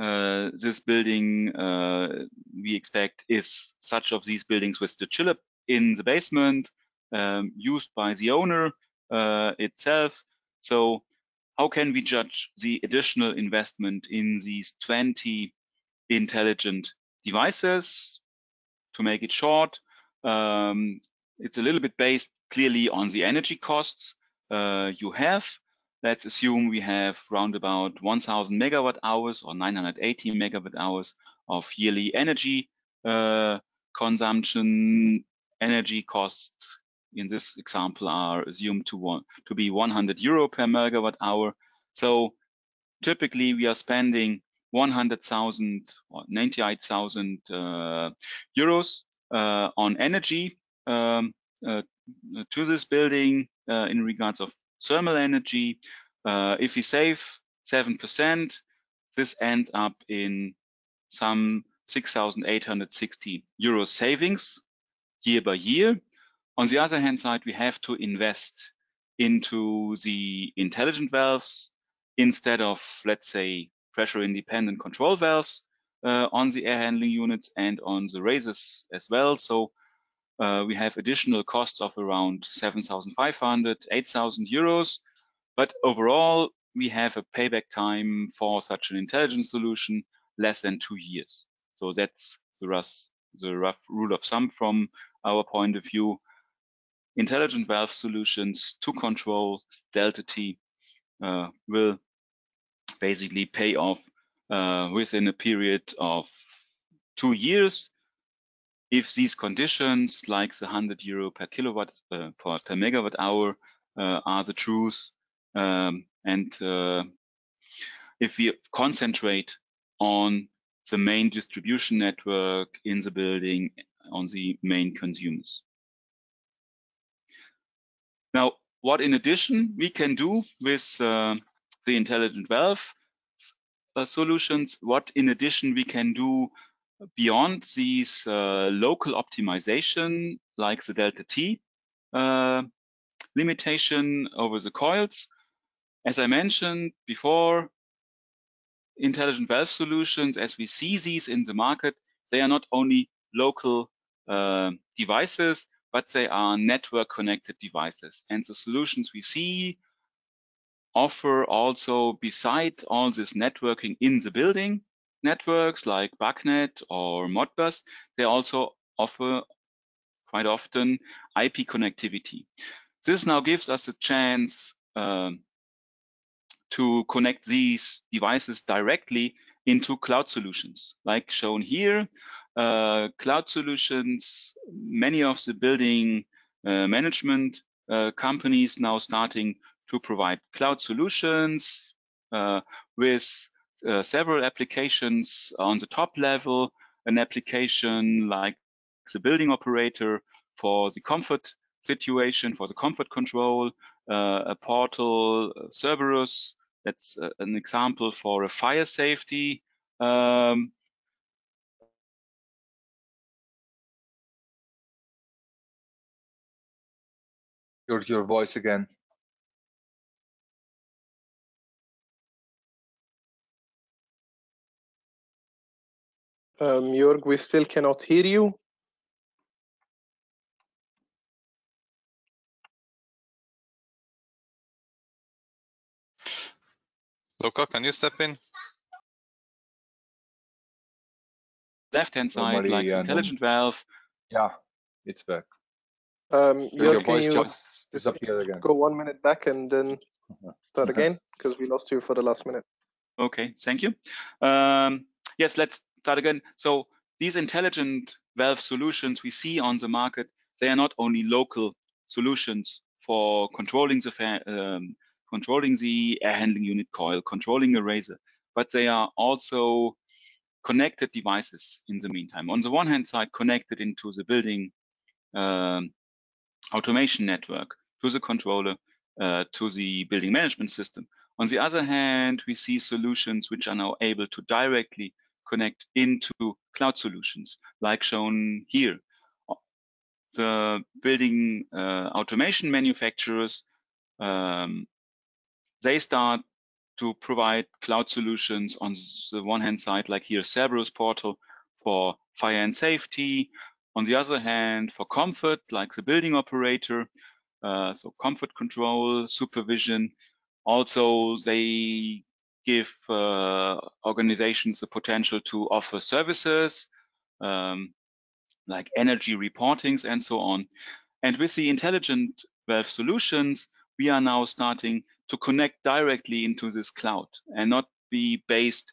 uh, this building uh, we expect is such of these buildings with the chiller in the basement um, used by the owner uh, itself. So how can we judge the additional investment in these 20 intelligent devices. To make it short, um, it's a little bit based clearly on the energy costs uh, you have. Let's assume we have round about 1000 megawatt hours or 980 megawatt hours of yearly energy uh, consumption. Energy costs in this example are assumed to, to be 100 euro per megawatt hour. So typically we are spending 100,000 or 98,000 uh, euros uh, on energy um, uh, to this building uh, in regards of thermal energy. Uh, if we save 7%, this ends up in some 6,860 euros savings year by year. On the other hand side, we have to invest into the intelligent valves instead of, let's say, pressure independent control valves uh, on the air handling units and on the risers as well. So uh, we have additional costs of around 7,500, 8,000 euros. But overall, we have a payback time for such an intelligent solution less than two years. So that's the rough, the rough rule of thumb from our point of view. Intelligent valve solutions to control delta T uh, will basically pay off uh, within a period of two years if these conditions like the 100 euro per kilowatt uh, per, per, megawatt hour uh, are the truth um, and uh, if we concentrate on the main distribution network in the building on the main consumers. Now, what in addition we can do with uh, the intelligent valve uh, solutions, what in addition we can do beyond these uh, local optimization like the delta T uh, limitation over the coils. As I mentioned before, intelligent valve solutions, as we see these in the market, they are not only local uh, devices, but they are network connected devices. And the solutions we see offer also, beside all this networking in the building networks like BACnet or Modbus, they also offer quite often IP connectivity. This now gives us a chance um, to connect these devices directly into cloud solutions, like shown here. Uh, cloud solutions, many of the building uh, management uh, companies now starting to provide cloud solutions uh, with uh, several applications on the top level, an application like the building operator for the comfort situation, for the comfort control, uh, a portal, Cerberus, that's an example for a fire safety. Um, your your voice again. Um, Jörg, we still cannot hear you. Luca, can you step in? Left-hand side, like the intelligent valve. Yeah, it's back. Um, Your Jörg, can voice you just again. go one minute back and then start again? Because we lost you for the last minute. Okay, thank you. Um, yes, let's start again. So these intelligent valve solutions we see on the market, they are not only local solutions for controlling the um, controlling the air handling unit coil, controlling a riser, but they are also connected devices in the meantime. On the one hand side, connected into the building um, automation network, to the controller, uh, to the building management system. On the other hand, we see solutions which are now able to directly connect into cloud solutions, like shown here. The building uh, automation manufacturers, um, they start to provide cloud solutions on the one hand side, like here, Cerberus portal for fire and safety. On the other hand, for comfort, like the building operator, uh, so comfort control, supervision. Also, they give uh, organizations the potential to offer services um, like energy reportings and so on. And with the intelligent valve solutions, we are now starting to connect directly into this cloud and not be based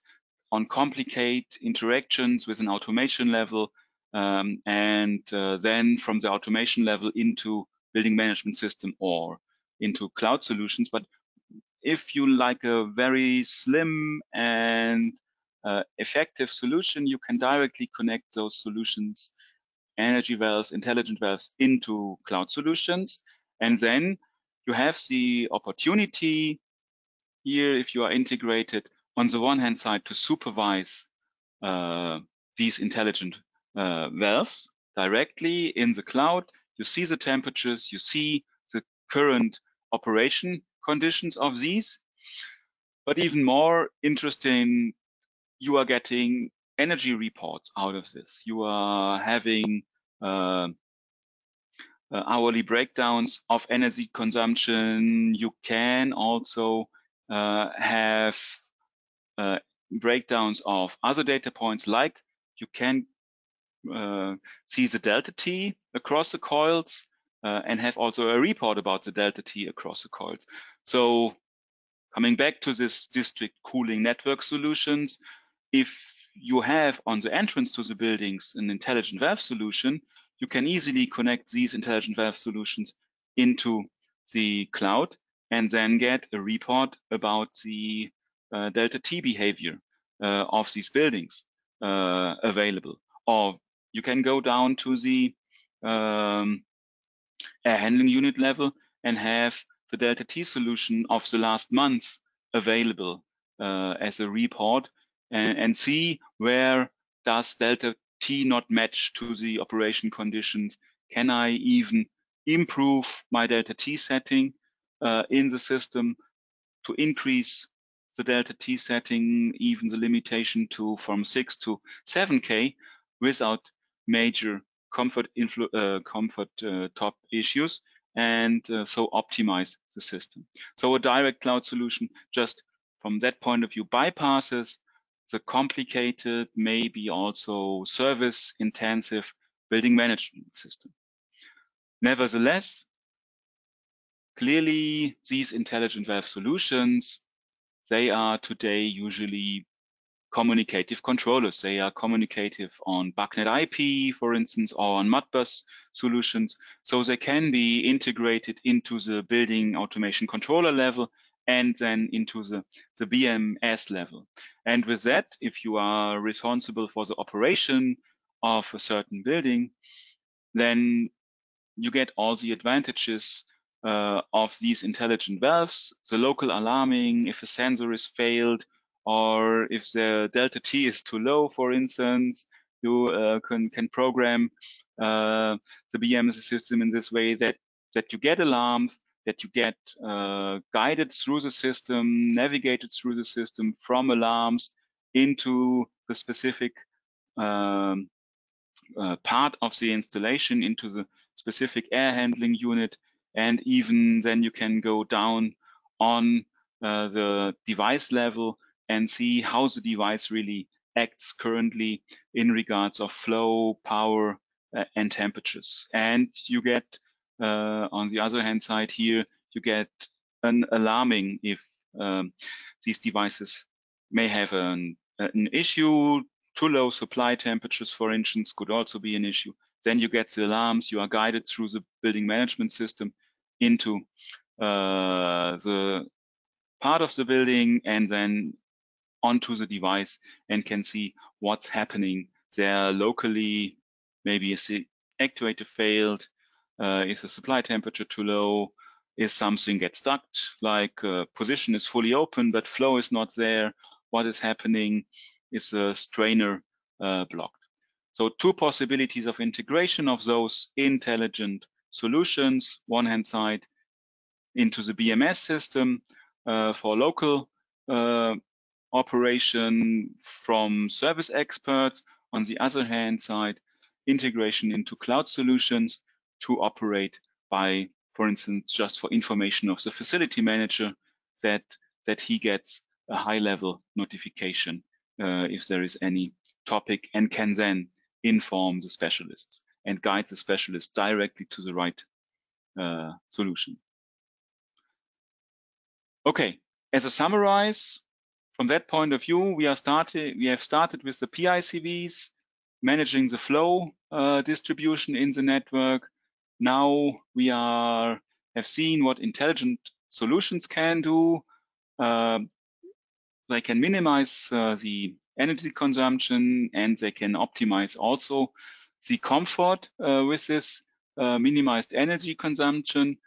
on complicated interactions with an automation level um, and uh, then from the automation level into building management system or into cloud solutions. But if you like a very slim and uh, effective solution, you can directly connect those solutions, energy valves, intelligent valves into cloud solutions. And then you have the opportunity here, if you are integrated, on the one hand side to supervise uh, these intelligent uh, valves directly in the cloud. You see the temperatures, you see the current operation conditions of these. But even more interesting, you are getting energy reports out of this. You are having uh, uh, hourly breakdowns of energy consumption. You can also uh, have uh, breakdowns of other data points, like you can uh, see the delta T across the coils uh, and have also a report about the delta T across the coils. So coming back to this district cooling network solutions, if you have on the entrance to the buildings an intelligent valve solution, you can easily connect these intelligent valve solutions into the cloud and then get a report about the uh, delta T behavior uh, of these buildings uh, available. Or you can go down to the um, air handling unit level and have the delta T solution of the last month available uh, as a report and, and see where does delta T not match to the operation conditions? Can I even improve my delta T setting uh, in the system to increase the delta T setting, even the limitation to from 6 to 7K without major comfort, uh, comfort uh, top issues and uh, so optimize the system. So a direct cloud solution just from that point of view bypasses the complicated, maybe also service intensive building management system. Nevertheless, clearly these intelligent valve solutions, they are today usually communicative controllers. They are communicative on BACnet IP, for instance, or on Modbus solutions. So they can be integrated into the building automation controller level and then into the, the BMS level. And with that, if you are responsible for the operation of a certain building, then you get all the advantages uh, of these intelligent valves, the local alarming, if a sensor is failed, or if the delta T is too low, for instance, you uh, can, can program uh, the BMS system in this way that, that you get alarms, that you get uh, guided through the system, navigated through the system from alarms into the specific um, uh, part of the installation, into the specific air handling unit, and even then you can go down on uh, the device level and see how the device really acts currently in regards of flow, power, uh, and temperatures. And you get uh, on the other hand side here, you get an alarming if um, these devices may have an, an issue. Too low supply temperatures, for instance, could also be an issue. Then you get the alarms. You are guided through the building management system into uh, the part of the building and then onto the device and can see what's happening there locally. Maybe a actuator failed, uh, is the supply temperature too low? Is something get stuck? Like uh, position is fully open, but flow is not there. What is happening? Is the strainer uh, blocked? So two possibilities of integration of those intelligent solutions, one hand side into the BMS system uh, for local uh, operation from service experts. On the other hand side, integration into cloud solutions to operate by, for instance, just for information of the facility manager that, that he gets a high level notification uh, if there is any topic and can then inform the specialists and guide the specialists directly to the right uh, solution. Okay, as a summarize, from that point of view, we are. We have started with the PICVs, managing the flow uh, distribution in the network, now we are have seen what intelligent solutions can do. Uh, they can minimize uh, the energy consumption and they can optimize also the comfort uh, with this uh, minimized energy consumption.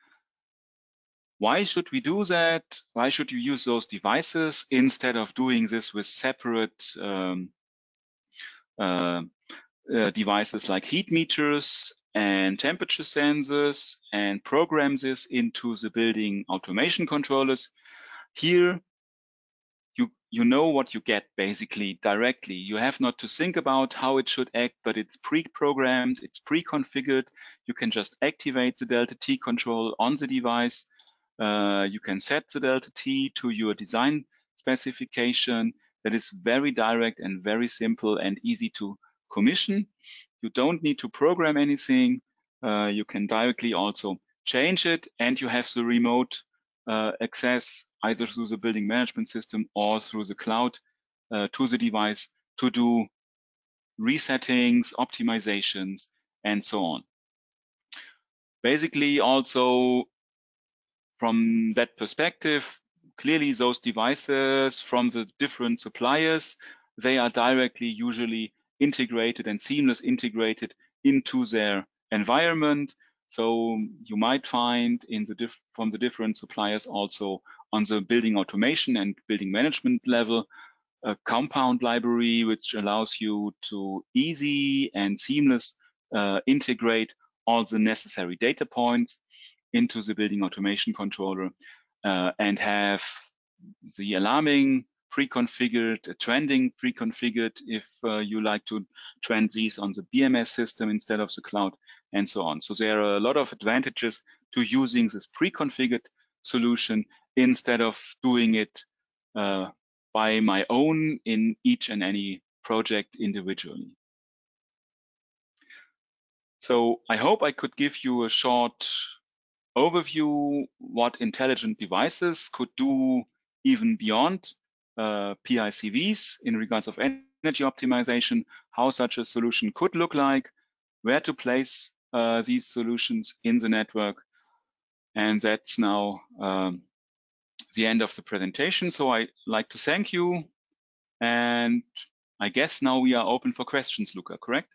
Why should we do that? Why should you use those devices instead of doing this with separate um, uh, uh, devices like heat meters and temperature sensors and program this into the building automation controllers. Here, you, you know what you get basically directly. You have not to think about how it should act, but it's pre-programmed, it's pre-configured. You can just activate the Delta T control on the device. Uh, you can set the Delta T to your design specification. That is very direct and very simple and easy to commission. You don't need to program anything. Uh, you can directly also change it and you have the remote uh, access either through the building management system or through the cloud uh, to the device to do resettings, optimizations, and so on. Basically, also from that perspective, clearly those devices from the different suppliers, they are directly usually integrated and seamless integrated into their environment. So you might find in the from the different suppliers also on the building automation and building management level, a compound library which allows you to easy and seamless uh, integrate all the necessary data points into the building automation controller uh, and have the alarming pre-configured, trending pre-configured if uh, you like to trend these on the BMS system instead of the cloud and so on. So there are a lot of advantages to using this pre-configured solution instead of doing it uh, by my own in each and any project individually. So I hope I could give you a short overview what intelligent devices could do even beyond uh, PICVs in regards of energy optimization, how such a solution could look like, where to place uh, these solutions in the network. And that's now um, the end of the presentation. So I like to thank you. And I guess now we are open for questions, Luca, correct?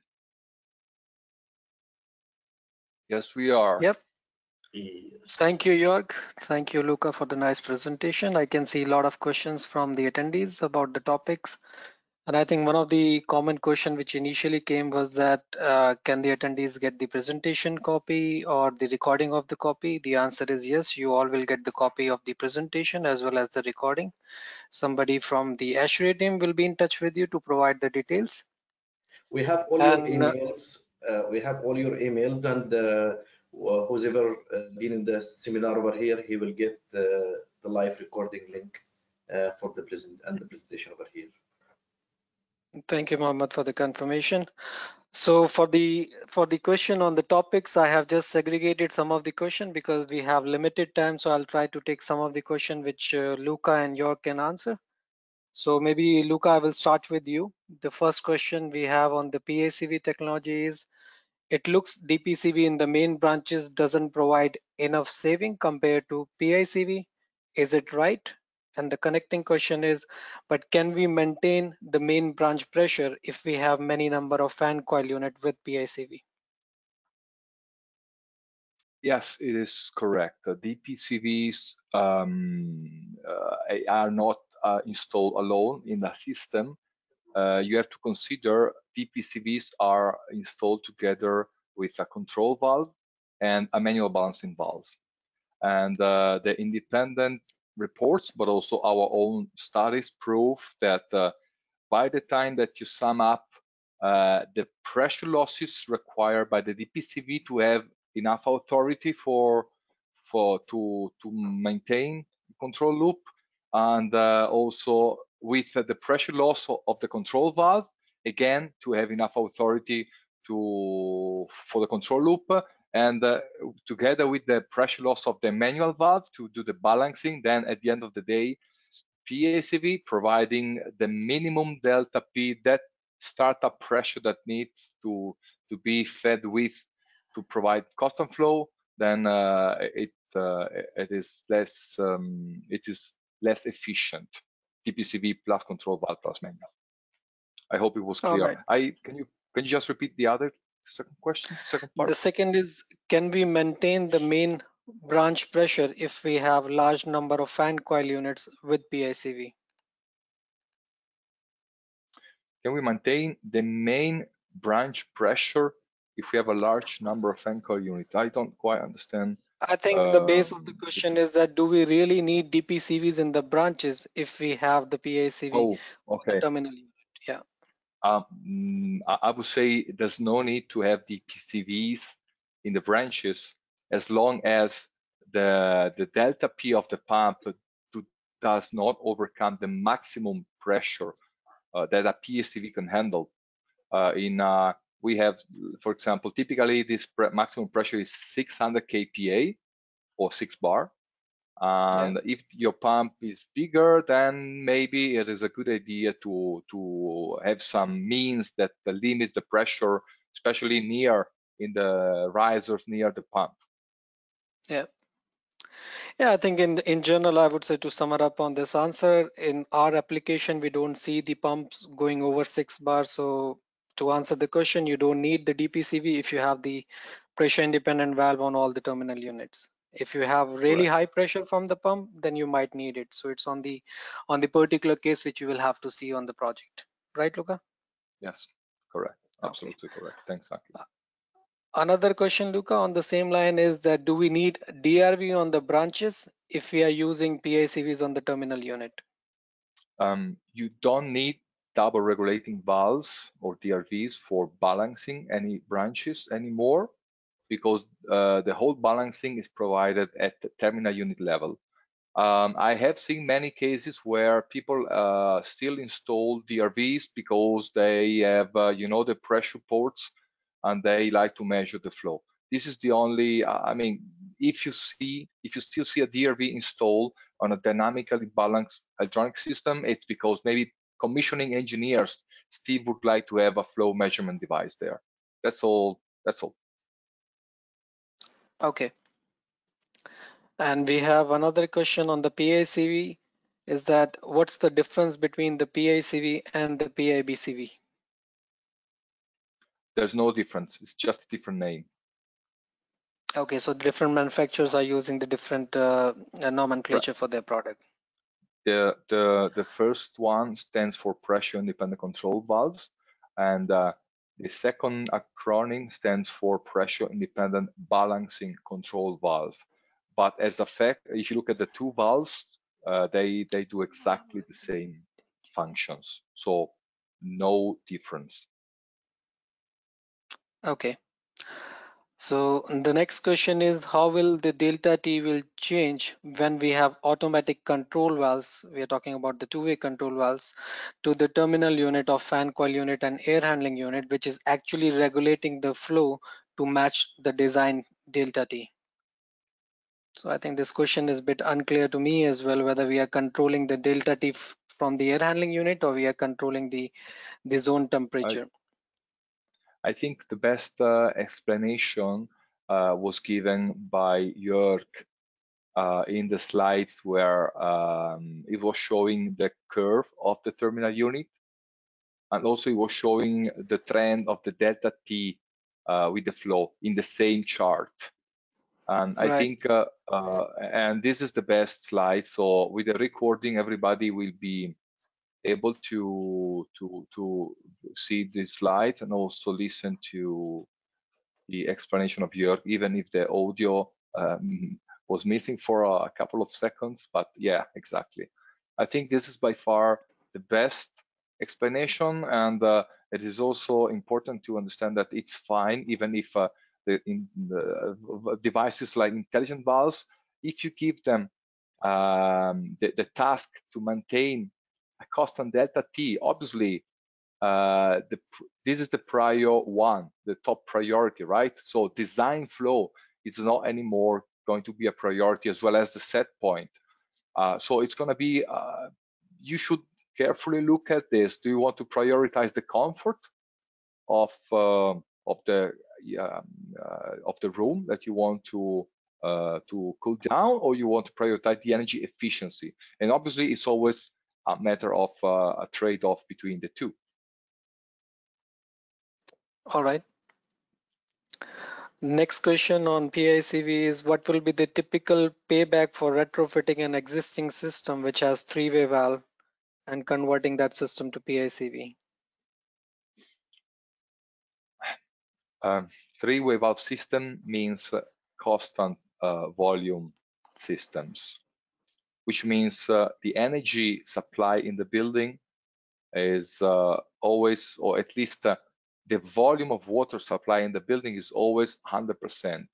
Yes, we are. Yep. Yes. Thank you, Jörg. Thank you, Luca, for the nice presentation. I can see a lot of questions from the attendees about the topics. And I think one of the common question which initially came was that uh, can the attendees get the presentation copy or the recording of the copy? The answer is yes, you all will get the copy of the presentation as well as the recording. Somebody from the ASHRAE team will be in touch with you to provide the details. We have all And, your uh, emails. Uh, we have all your emails and uh, who's ever uh, been in the seminar over here, he will get uh, the live recording link uh, for the present and the presentation over here. Thank you, Mohammed, for the confirmation. So for the for the question on the topics, I have just segregated some of the question because we have limited time. So I'll try to take some of the question which uh, Luca and Jörg can answer. So maybe Luca, I will start with you. The first question we have on the PICV technology is, it looks DPCV in the main branches doesn't provide enough saving compared to PICV. Is it right? And the connecting question is, but can we maintain the main branch pressure if we have many number of fan coil unit with PICV? Yes, it is correct. The DPCVs um, uh, are not uh, installed alone in the system. Uh, you have to consider DPCVs are installed together with a control valve and a manual balancing valve. And uh, the independent reports, but also our own studies prove that uh, by the time that you sum up uh, the pressure losses required by the DPCV to have enough authority for for to to maintain control loop and uh, also with the pressure loss of the control valve again to have enough authority to for the control loop and uh, together with the pressure loss of the manual valve to do the balancing then at the end of the day PICV providing the minimum delta P that startup pressure that needs to to be fed with to provide custom flow, then uh, it uh, it is less um, it is less efficient. DPCV plus control valve plus manual. I hope it was clear. right. I can you can you just repeat the other second question, second part? The second is, can we maintain the main branch pressure if we have large number of fan coil units with PICV? Can we maintain the main branch pressure if we have a large number of fan coil units? I don't quite understand. I think the base of the question is that do we really need DPCVs in the branches if we have the PICV Oh, or the terminal unit? Yeah. Um, I would say there's no need to have the PCVs in the branches as long as the the delta P of the pump do, does not overcome the maximum pressure uh, that a PSCV can handle. Uh, in uh, we have, for example, typically this pre maximum pressure is 600 kPa or 6 bar, And yeah. if your pump is bigger, then maybe it is a good idea to to have some means that limits the pressure, especially near in the risers near the pump. Yeah. Yeah, I think in in general, I would say to sum it up on this answer, in our application, we don't see the pumps going over six bars. So to answer the question, you don't need the DPCV if you have the pressure independent valve on all the terminal units. If you have really high pressure from the pump, then you might need it. So it's on the on the particular case which you will have to see on the project, right, Luca? Yes, correct. Absolutely okay. correct. Thanks, Aki. Uh, another question, Luca, on the same line is that do we need DRV on the branches if we are using PICVs on the terminal unit? Um, you don't need double regulating valves or DRVs for balancing any branches anymore because uh, the whole balancing is provided at the terminal unit level. Um, I have seen many cases where people uh, still install DRVs because they have, uh, you know, the pressure ports and they like to measure the flow. This is the only, I mean, if you see, if you still see a DRV installed on a dynamically balanced electronic system, it's because maybe commissioning engineers Steve would like to have a flow measurement device there. That's all. That's all. Okay. And we have another question on the PICV is that what's the difference between the PICV and the PIBCV? There's no difference. It's just a different name. Okay, so different manufacturers are using the different uh, nomenclature right. for their product. The, the, the first one stands for pressure independent control valves and uh, the second acronym stands for pressure independent balancing control valve. But as a fact, if you look at the two valves, uh, they, they do exactly the same functions. So no difference. Okay. So the next question is how will the delta T will change when we have automatic control valves, we are talking about the two-way control valves, to the terminal unit of fan coil unit and air handling unit, which is actually regulating the flow to match the design delta T. So I think this question is a bit unclear to me as well, whether we are controlling the delta T from the air handling unit or we are controlling the, the zone temperature. I I think the best uh, explanation uh, was given by Jörg uh, in the slides where um, it was showing the curve of the terminal unit and also it was showing the trend of the delta t uh, with the flow in the same chart and right. i think uh, uh, and this is the best slide so with the recording everybody will be able to to to see the slides and also listen to the explanation of Jörg, even if the audio um, was missing for a couple of seconds. But yeah, exactly. I think this is by far the best explanation, and uh, it is also important to understand that it's fine, even if uh, the, the uh, devices like intelligent valves, if you give them um, the, the task to maintain a constant delta t, obviously uh, the, this is the prior one, the top priority, right? So design flow is not anymore going to be a priority as well as the set point. Uh, so it's going to be, uh, you should carefully look at this. Do you want to prioritize the comfort of uh, of the uh, of the room that you want to uh, to cool down, or you want to prioritize the energy efficiency? And obviously, it's always a matter of uh, a trade-off between the two. All right. Next question on PICV is what will be the typical payback for retrofitting an existing system which has three-way valve and converting that system to PICV? Um, three-way valve system means uh, constant uh, volume systems which means uh, the energy supply in the building is uh, always, or at least uh, the volume of water supply in the building is always 100%,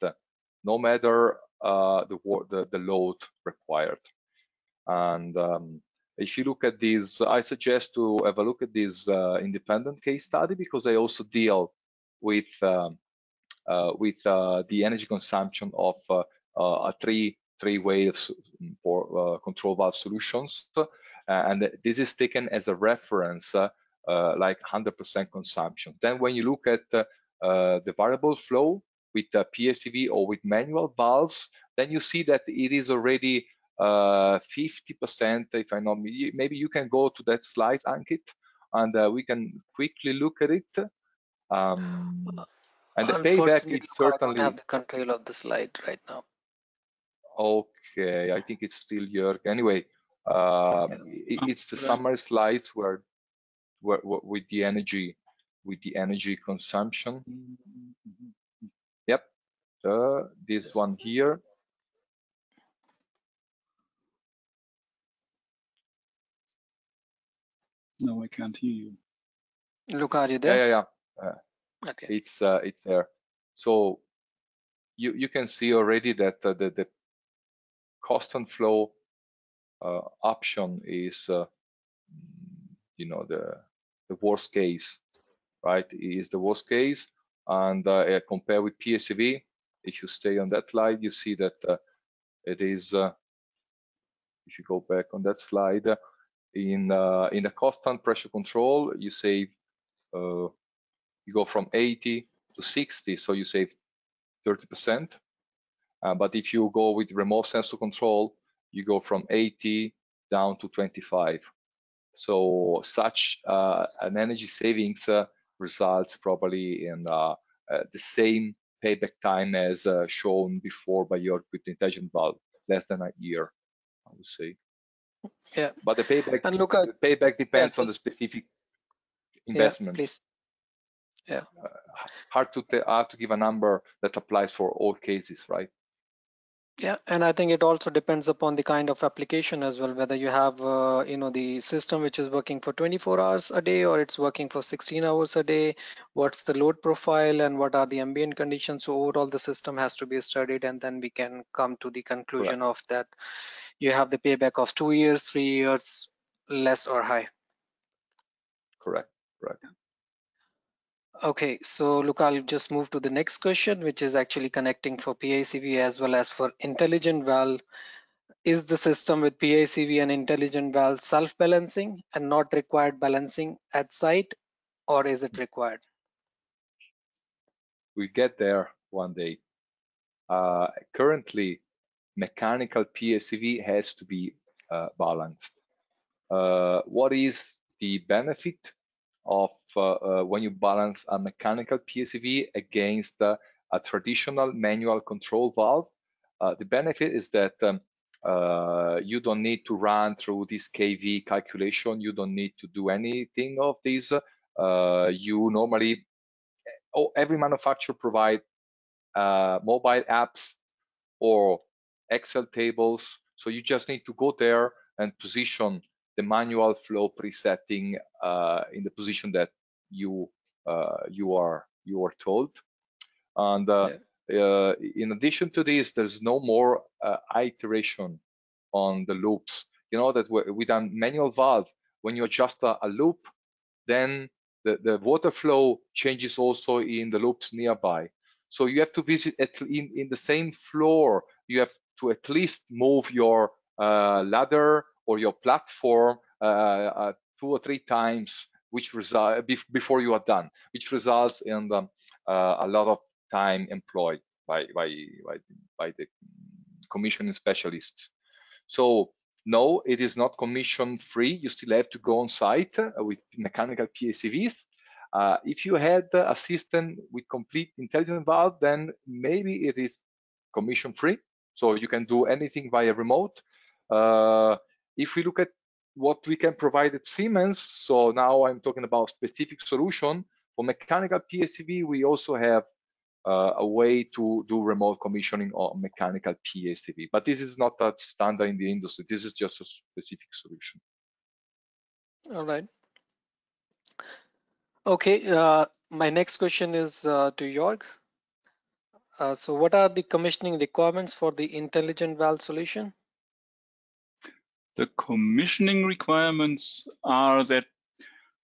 no matter uh, the, the, the load required. And um, if you look at these, I suggest to have a look at this uh, independent case study because they also deal with um, uh, with the energy consumption of a three three waves for uh, control valve solutions. Uh, and this is taken as a reference, uh, like 100% consumption. Then when you look at the variable flow with the PSV or with manual valves, then you see that it is already 50%, if I know, maybe you can go to that slide, Ankit, and uh, we can quickly look at it. Um, and the payback is certainly. I don't have the control of the slide right now. Okay, I think it's still Jörg. Anyway, uh, it's the summary slides where, where, where, with the energy, with the energy consumption. Yep, uh, this one here. No, I can't hear you. Luca, are you there? Yeah, yeah, yeah. Uh, okay. It's uh, it's there. So you you can see already that uh, the the constant flow uh, option is uh, you know the the worst case, right? Is the worst case, and uh, compared with PSV, if you stay on that slide, you see that it is. If you go back on that slide, in uh, in the constant pressure control, you save uh, you go from 80 to 60, so you save 30%. Uh, but if you go with remote sensor control, you go from 80 down to 25. So such uh, an energy savings uh, results probably in uh, uh, the same payback time as shown before by Jörg with intelligent valve, less than a year, I would say. Yeah. But the payback and look at, the payback depends yeah, on the specific investment. Yeah, please. Yeah. Uh, hard to hard to give a number that applies for all cases, right? Yeah, and I think it also depends upon the kind of application as well, whether you have, uh, you know, the system which is working for 24 hours a day or it's working for 16 hours a day. What's the load profile and what are the ambient conditions? So overall, the system has to be studied, and then we can come to the conclusion of that. You have the payback of two years, three years, less or high. Correct. Correct. Okay, so look, I'll just move to the next question, which is actually connecting for PICV as well as for intelligent valve. Is the system with PICV and intelligent valve self-balancing and not required balancing at site, or is it required? We get there one day. Uh, currently, mechanical PICV has to be uh, balanced. Uh, what is the benefit of uh, uh, when you balance a mechanical PSV against uh, a traditional manual control valve. the benefit is that um, you don't need to run through this KV calculation. You don't need to do anything of this. you normally, oh, every manufacturer provide mobile apps or Excel tables. So you just need to go there and position the manual flow presetting uh, in the position that you uh, you are you are told. And uh, yeah. in addition to this, there's no more iteration on the loops. You know that with a manual valve, when you adjust a, a loop, then the, the water flow changes also in the loops nearby. So you have to visit at, in, in the same floor. You have to at least move your uh, ladder or your platform uh, uh, two or three times which result before you are done, which results in uh, a lot of time employed by by by, by the commissioning specialists. So no, it is not commission free. You still have to go on site with mechanical PICVs. Uh, if you had a system with complete intelligent valve, then maybe it is commission free. So you can do anything via remote. Uh, if we look at what we can provide at Siemens, so now I'm talking about specific solution for mechanical PSV, we also have uh, a way to do remote commissioning on mechanical PSV, but this is not a standard in the industry. This is just a specific solution. All right. Okay, uh, my next question is uh, to Jörg. Uh, so what are the commissioning requirements for the intelligent valve solution? The commissioning requirements are that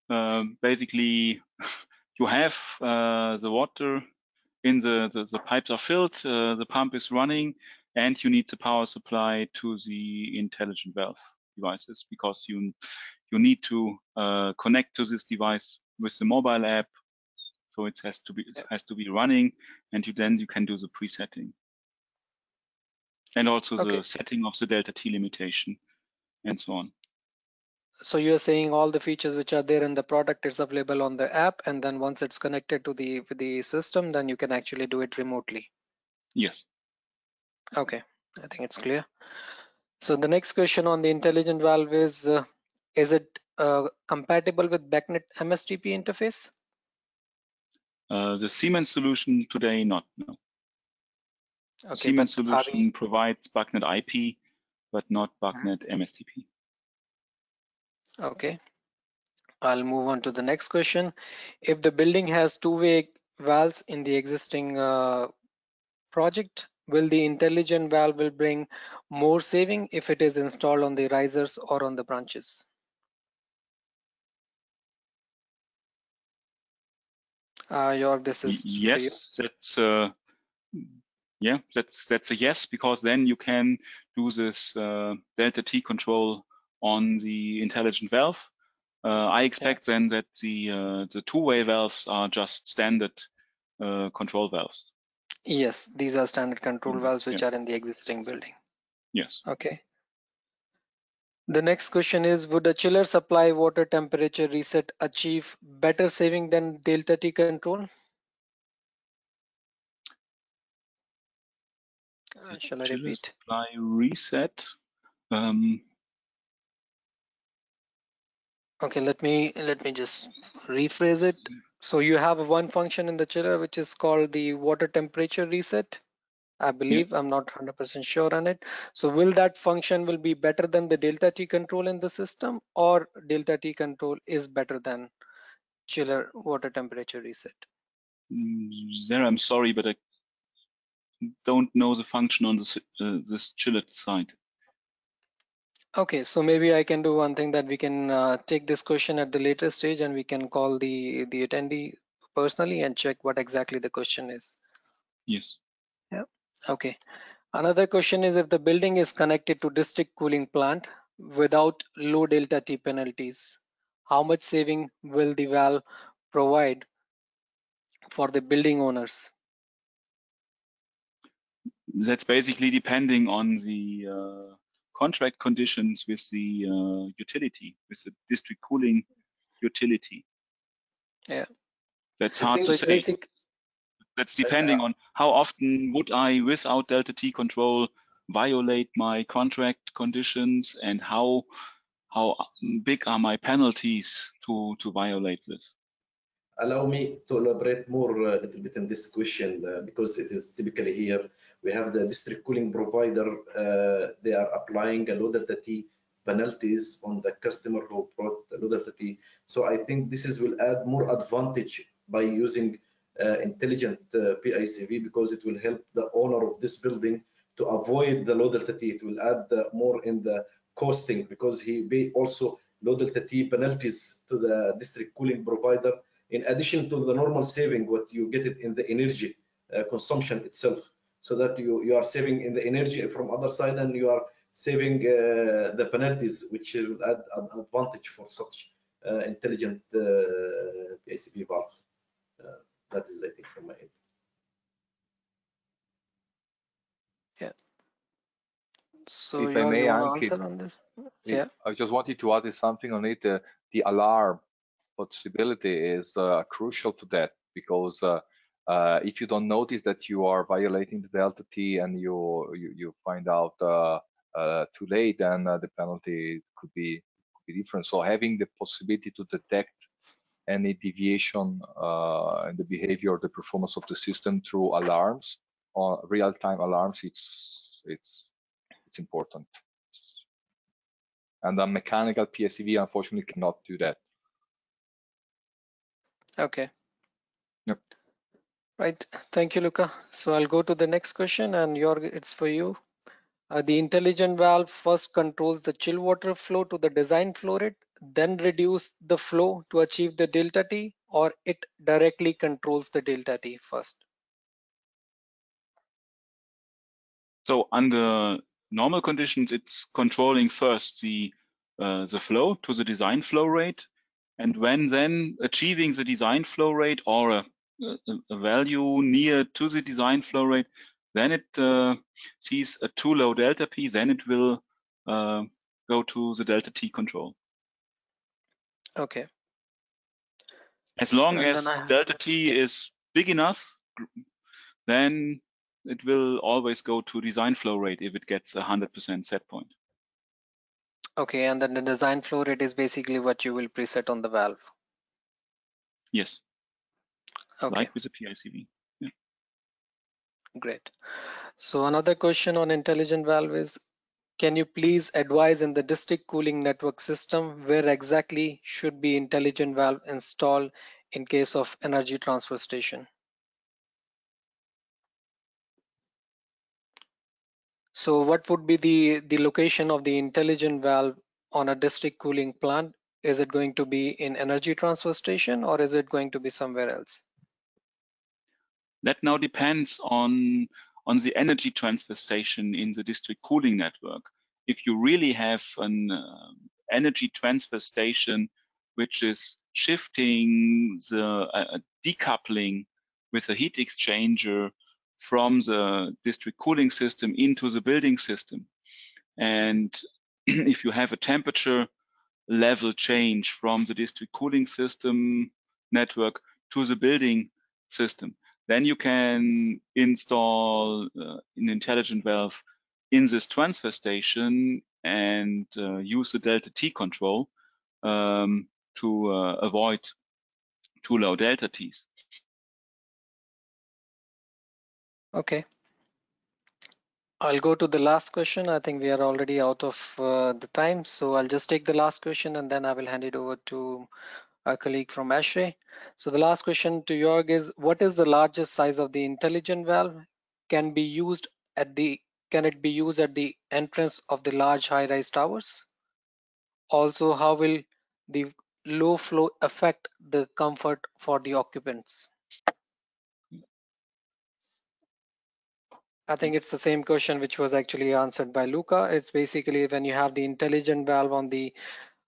uh, basically you have uh, the water in the, the, the, pipes are filled, uh, the pump is running, and you need the power supply to the intelligent valve devices because you you need to uh, connect to this device with the mobile app. So it has to be it has to be running, and you then you can do the presetting and also Okay. the setting of the delta T limitation and so on. So you're saying all the features which are there in the product is available on the app, and then once it's connected to the the system, then you can actually do it remotely. Yes. Okay, I think it's clear. So the next question on the intelligent valve is, uh, is it uh, compatible with BACnet MSTP interface? Uh, the Siemens solution today, not no. Okay, Siemens are we- solution provides BACnet IP, but not BACnet MSTP. Okay. I'll move on to the next question. If the building has two-way valves in the existing uh, project, will the intelligent valve will bring more saving if it is installed on the risers or on the branches? Uh, your this is yes, that's uh, yeah, that's that's a yes because then you can do this uh, delta T control on the intelligent valve. Uh, I expect then that the uh, the two-way valves are just standard uh, control valves. Yes, these are standard control Mhm, valves which are in the existing building. Yes. Okay. The next question is, would a chiller supply water temperature reset achieve better saving than delta T control? Uh, shall I chiller repeat? Supply reset. Um, Okay, let me let me just rephrase it. So you have one function in the chiller which is called the water temperature reset. I believe I'm not 100% sure on it. So will that function will be better than the delta T control in the system or delta T control is better than chiller water temperature reset? Mm, There, I'm sorry, but I don't know the function on this uh, this chiller side. Okay, so maybe I can do one thing that we can uh, take this question at the later stage and we can call the the attendee personally and check what exactly the question is. Yes. Yeah, okay. Another question is if the building is connected to district cooling plant without low delta T penalties, how much saving will the valve provide for the building owners? That's basically depending on the uh, contract conditions with the uh, utility, with the district cooling utility. Yeah. That's hard to say. basic. That's depending on how often would I, without delta T control, violate my contract conditions and how how big are my penalties to to violate this. Allow me to elaborate more a little bit in this question uh, because it is typically here. We have the district cooling provider uh, they are applying a low delta T penalties on the customer who brought the low delta T so I think this is will add more advantage by using uh, intelligent uh, PICV because it will help the owner of this building to avoid the low delta T it will add uh, more in the costing because he pay also low delta T penalties to the district cooling provider in addition to the normal saving what you get it in the energy uh, consumption itself so that you you are saving in the energy from other side and you are saving uh, the penalties which will add an advantage for such uh, intelligent uh, PICV valves uh, that is i think from my end Yeah. So If I may, want to Ankit, answer on this? Yeah. I just wanted to add something on it. Uh, the alarm possibility is uh, crucial to that because uh, uh, if you don't notice that you are violating the delta T and you you, you find out too late, then the penalty could be could be different. So having the possibility to detect any deviation uh, in the behavior, or the performance of the system through alarms or real-time alarms, it's it's it's important. And a mechanical PSCV unfortunately cannot do that. Okay. Yep. Right. Thank you, Luca. So I'll go to the next question and Jörg it's for you. Uh, the intelligent valve first controls the chill water flow to the design flow rate, then reduce the flow to achieve the delta T, or it directly controls the delta T first. So under normal conditions, it's controlling first the uh, the flow to the design flow rate, and when then achieving the design flow rate or a, a, value near to the design flow rate, then it uh, sees a too low delta P, then it will uh, go to the delta T control. Okay. As long And as I- delta T is big enough, then it will always go to design flow rate if it gets a 100% set point. Okay, and then the design flow rate is basically what you will preset on the valve. Yes, Okay, like with the PICV. great. So another question on intelligent valve is, can you please advise in the district cooling network system where exactly should be intelligent valve installed in case of energy transfer station? So what would be the, the location of the intelligent valve on a district cooling plant? Is it going to be in energy transfer station or is it going to be somewhere else? That now depends on on the energy transfer station in the district cooling network. If you really have an uh, energy transfer station which is shifting the uh, decoupling with a heat exchanger from the district cooling system into the building system. And if you have a temperature level change from the district cooling system network to the building system, then you can install uh, an intelligent valve in this transfer station and uh, use the delta T control um, to uh, avoid too low delta Ts. Okay. I'll go to the last question. I think we are already out of uh, the time, so I'll just take the last question and then I will hand it over to our colleague from ASHRAE. So the last question to Jörg is, what is the largest size of the intelligent valve? Can be used at the can it be used at the entrance of the large high-rise towers? Also, how will the low flow affect the comfort for the occupants? I think it's the same question which was actually answered by Luca. It's basically when you have the intelligent valve on the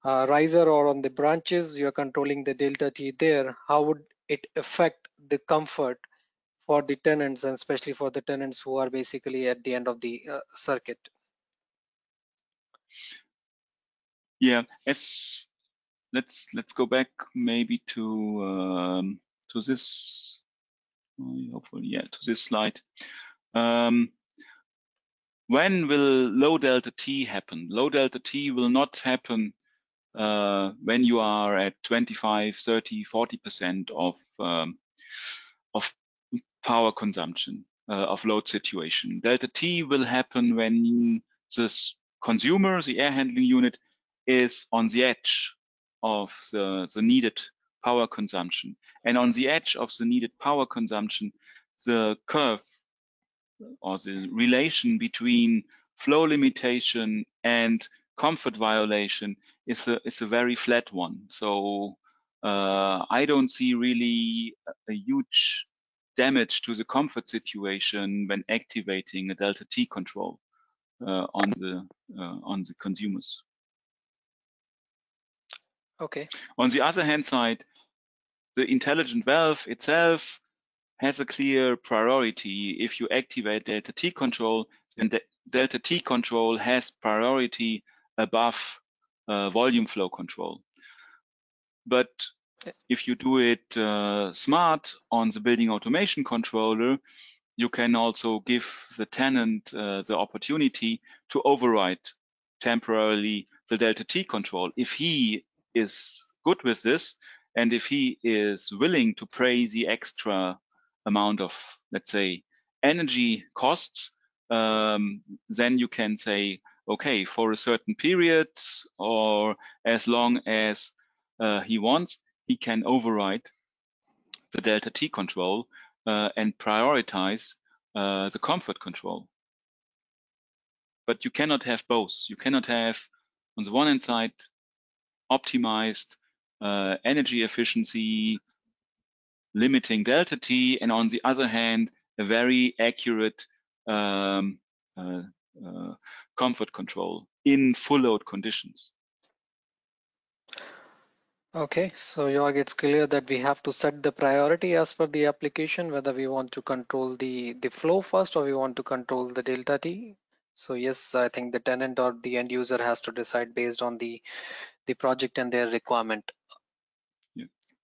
uh, riser or on the branches, you're controlling the delta T there. How would it affect the comfort for the tenants and especially for the tenants who are basically at the end of the uh, circuit? Yeah, as let's let's go back maybe to um, to this hopefully yeah to this slide. Um, when will low delta T happen? Low delta T will not happen uh, when you are at 25, 30, 40% of um, of power consumption uh, of load situation. Delta T will happen when this consumer, the air handling unit, is on the edge of the, the needed power consumption. And on the edge of the needed power consumption, the curve or the relation between flow limitation and comfort violation is a is a very flat one. So uh, I don't see really a, huge damage to the comfort situation when activating a delta T control uh, on the uh, on the consumers. Okay. On the other hand side, the intelligent valve itself has a clear priority. If you activate delta T control, then the delta T control has priority above uh, volume flow control. But if you do it uh, smart on the building automation controller, you can also give the tenant uh, the opportunity to override temporarily the delta T control. If he is good with this, and if he is willing to pay the extra amount of, let's say, energy costs, um, then you can say, okay, for a certain period or as long as uh, he wants, he can override the delta T control uh, and prioritize uh, the comfort control. But you cannot have both. You cannot have, on the one hand side, optimized uh, energy efficiency, limiting delta T, and on the other hand, a very accurate um, uh, uh, comfort control in full load conditions. Okay, so Jörg, it's clear that we have to set the priority as per the application, whether we want to control the, the flow first or we want to control the delta T. So yes, I think the tenant or the end user has to decide based on the, the project and their requirement.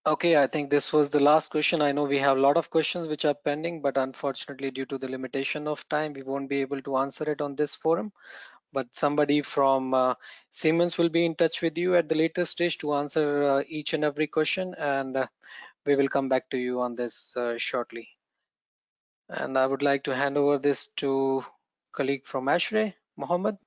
Okay, I think this was the last question. I know we have a lot of questions which are pending, but unfortunately due to the limitation of time, we won't be able to answer it on this forum but somebody from uh, Siemens will be in touch with you at the later stage to answer uh, each and every question and uh, we will come back to you on this uh, shortly. And I would like to hand over this to colleague from ASHRAE, Mohammed.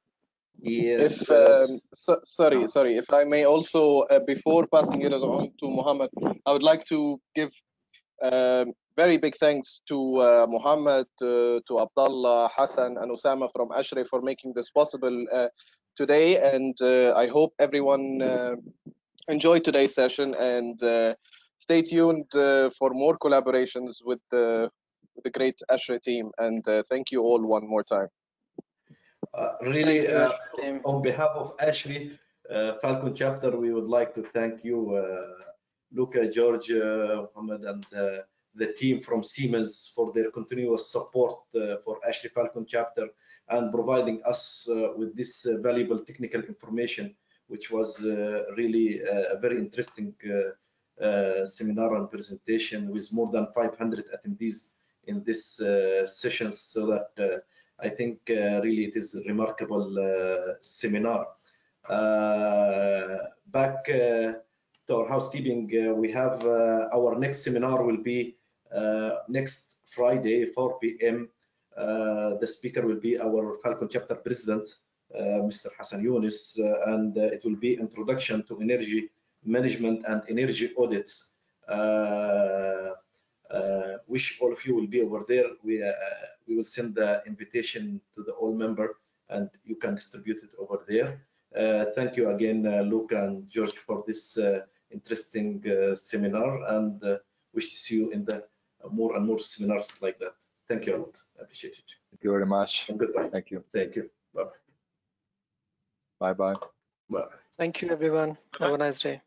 Yes. Um, so, sorry, sorry. If I may also, uh, before passing it on to Mohammed, I would like to give um, very big thanks to uh, Mohammed, uh, to Abdullah, Hassan, and Osama from ASHRAE for making this possible uh, today. And uh, I hope everyone uh, enjoyed today's session and uh, stay tuned uh, for more collaborations with the, with the great ASHRAE team. And uh, thank you all one more time. Uh, really, uh, on behalf of ASHRAE uh, Falcon chapter, we would like to thank you, uh, Luca, George, uh, Mohammed, and uh, the team from Siemens for their continuous support uh, for ASHRAE Falcon chapter and providing us uh, with this valuable technical information, which was uh, really uh, a very interesting uh, uh, seminar and presentation with more than 500 attendees in this uh, session. So that uh, I think uh, really it is a remarkable uh, seminar. Uh, back to our housekeeping, we have our next seminar will be next Friday, 4 p.m. The speaker will be our Falcon chapter president, Mr. Hassan Yunus, and it will be introduction to energy management and energy audits. Uh, uh, wish all of you will be over there. We, uh, we will send the invitation to the all member and you can distribute it over there. Uh, thank you again, uh, Luca and George, for this uh, interesting uh, seminar and uh, wish to see you in the more and more seminars like that. Thank you a lot. I appreciate it. Thank you very much. And goodbye. Thank you. Thank you. Bye. Bye bye. Bye. Thank you, everyone. Have a nice day.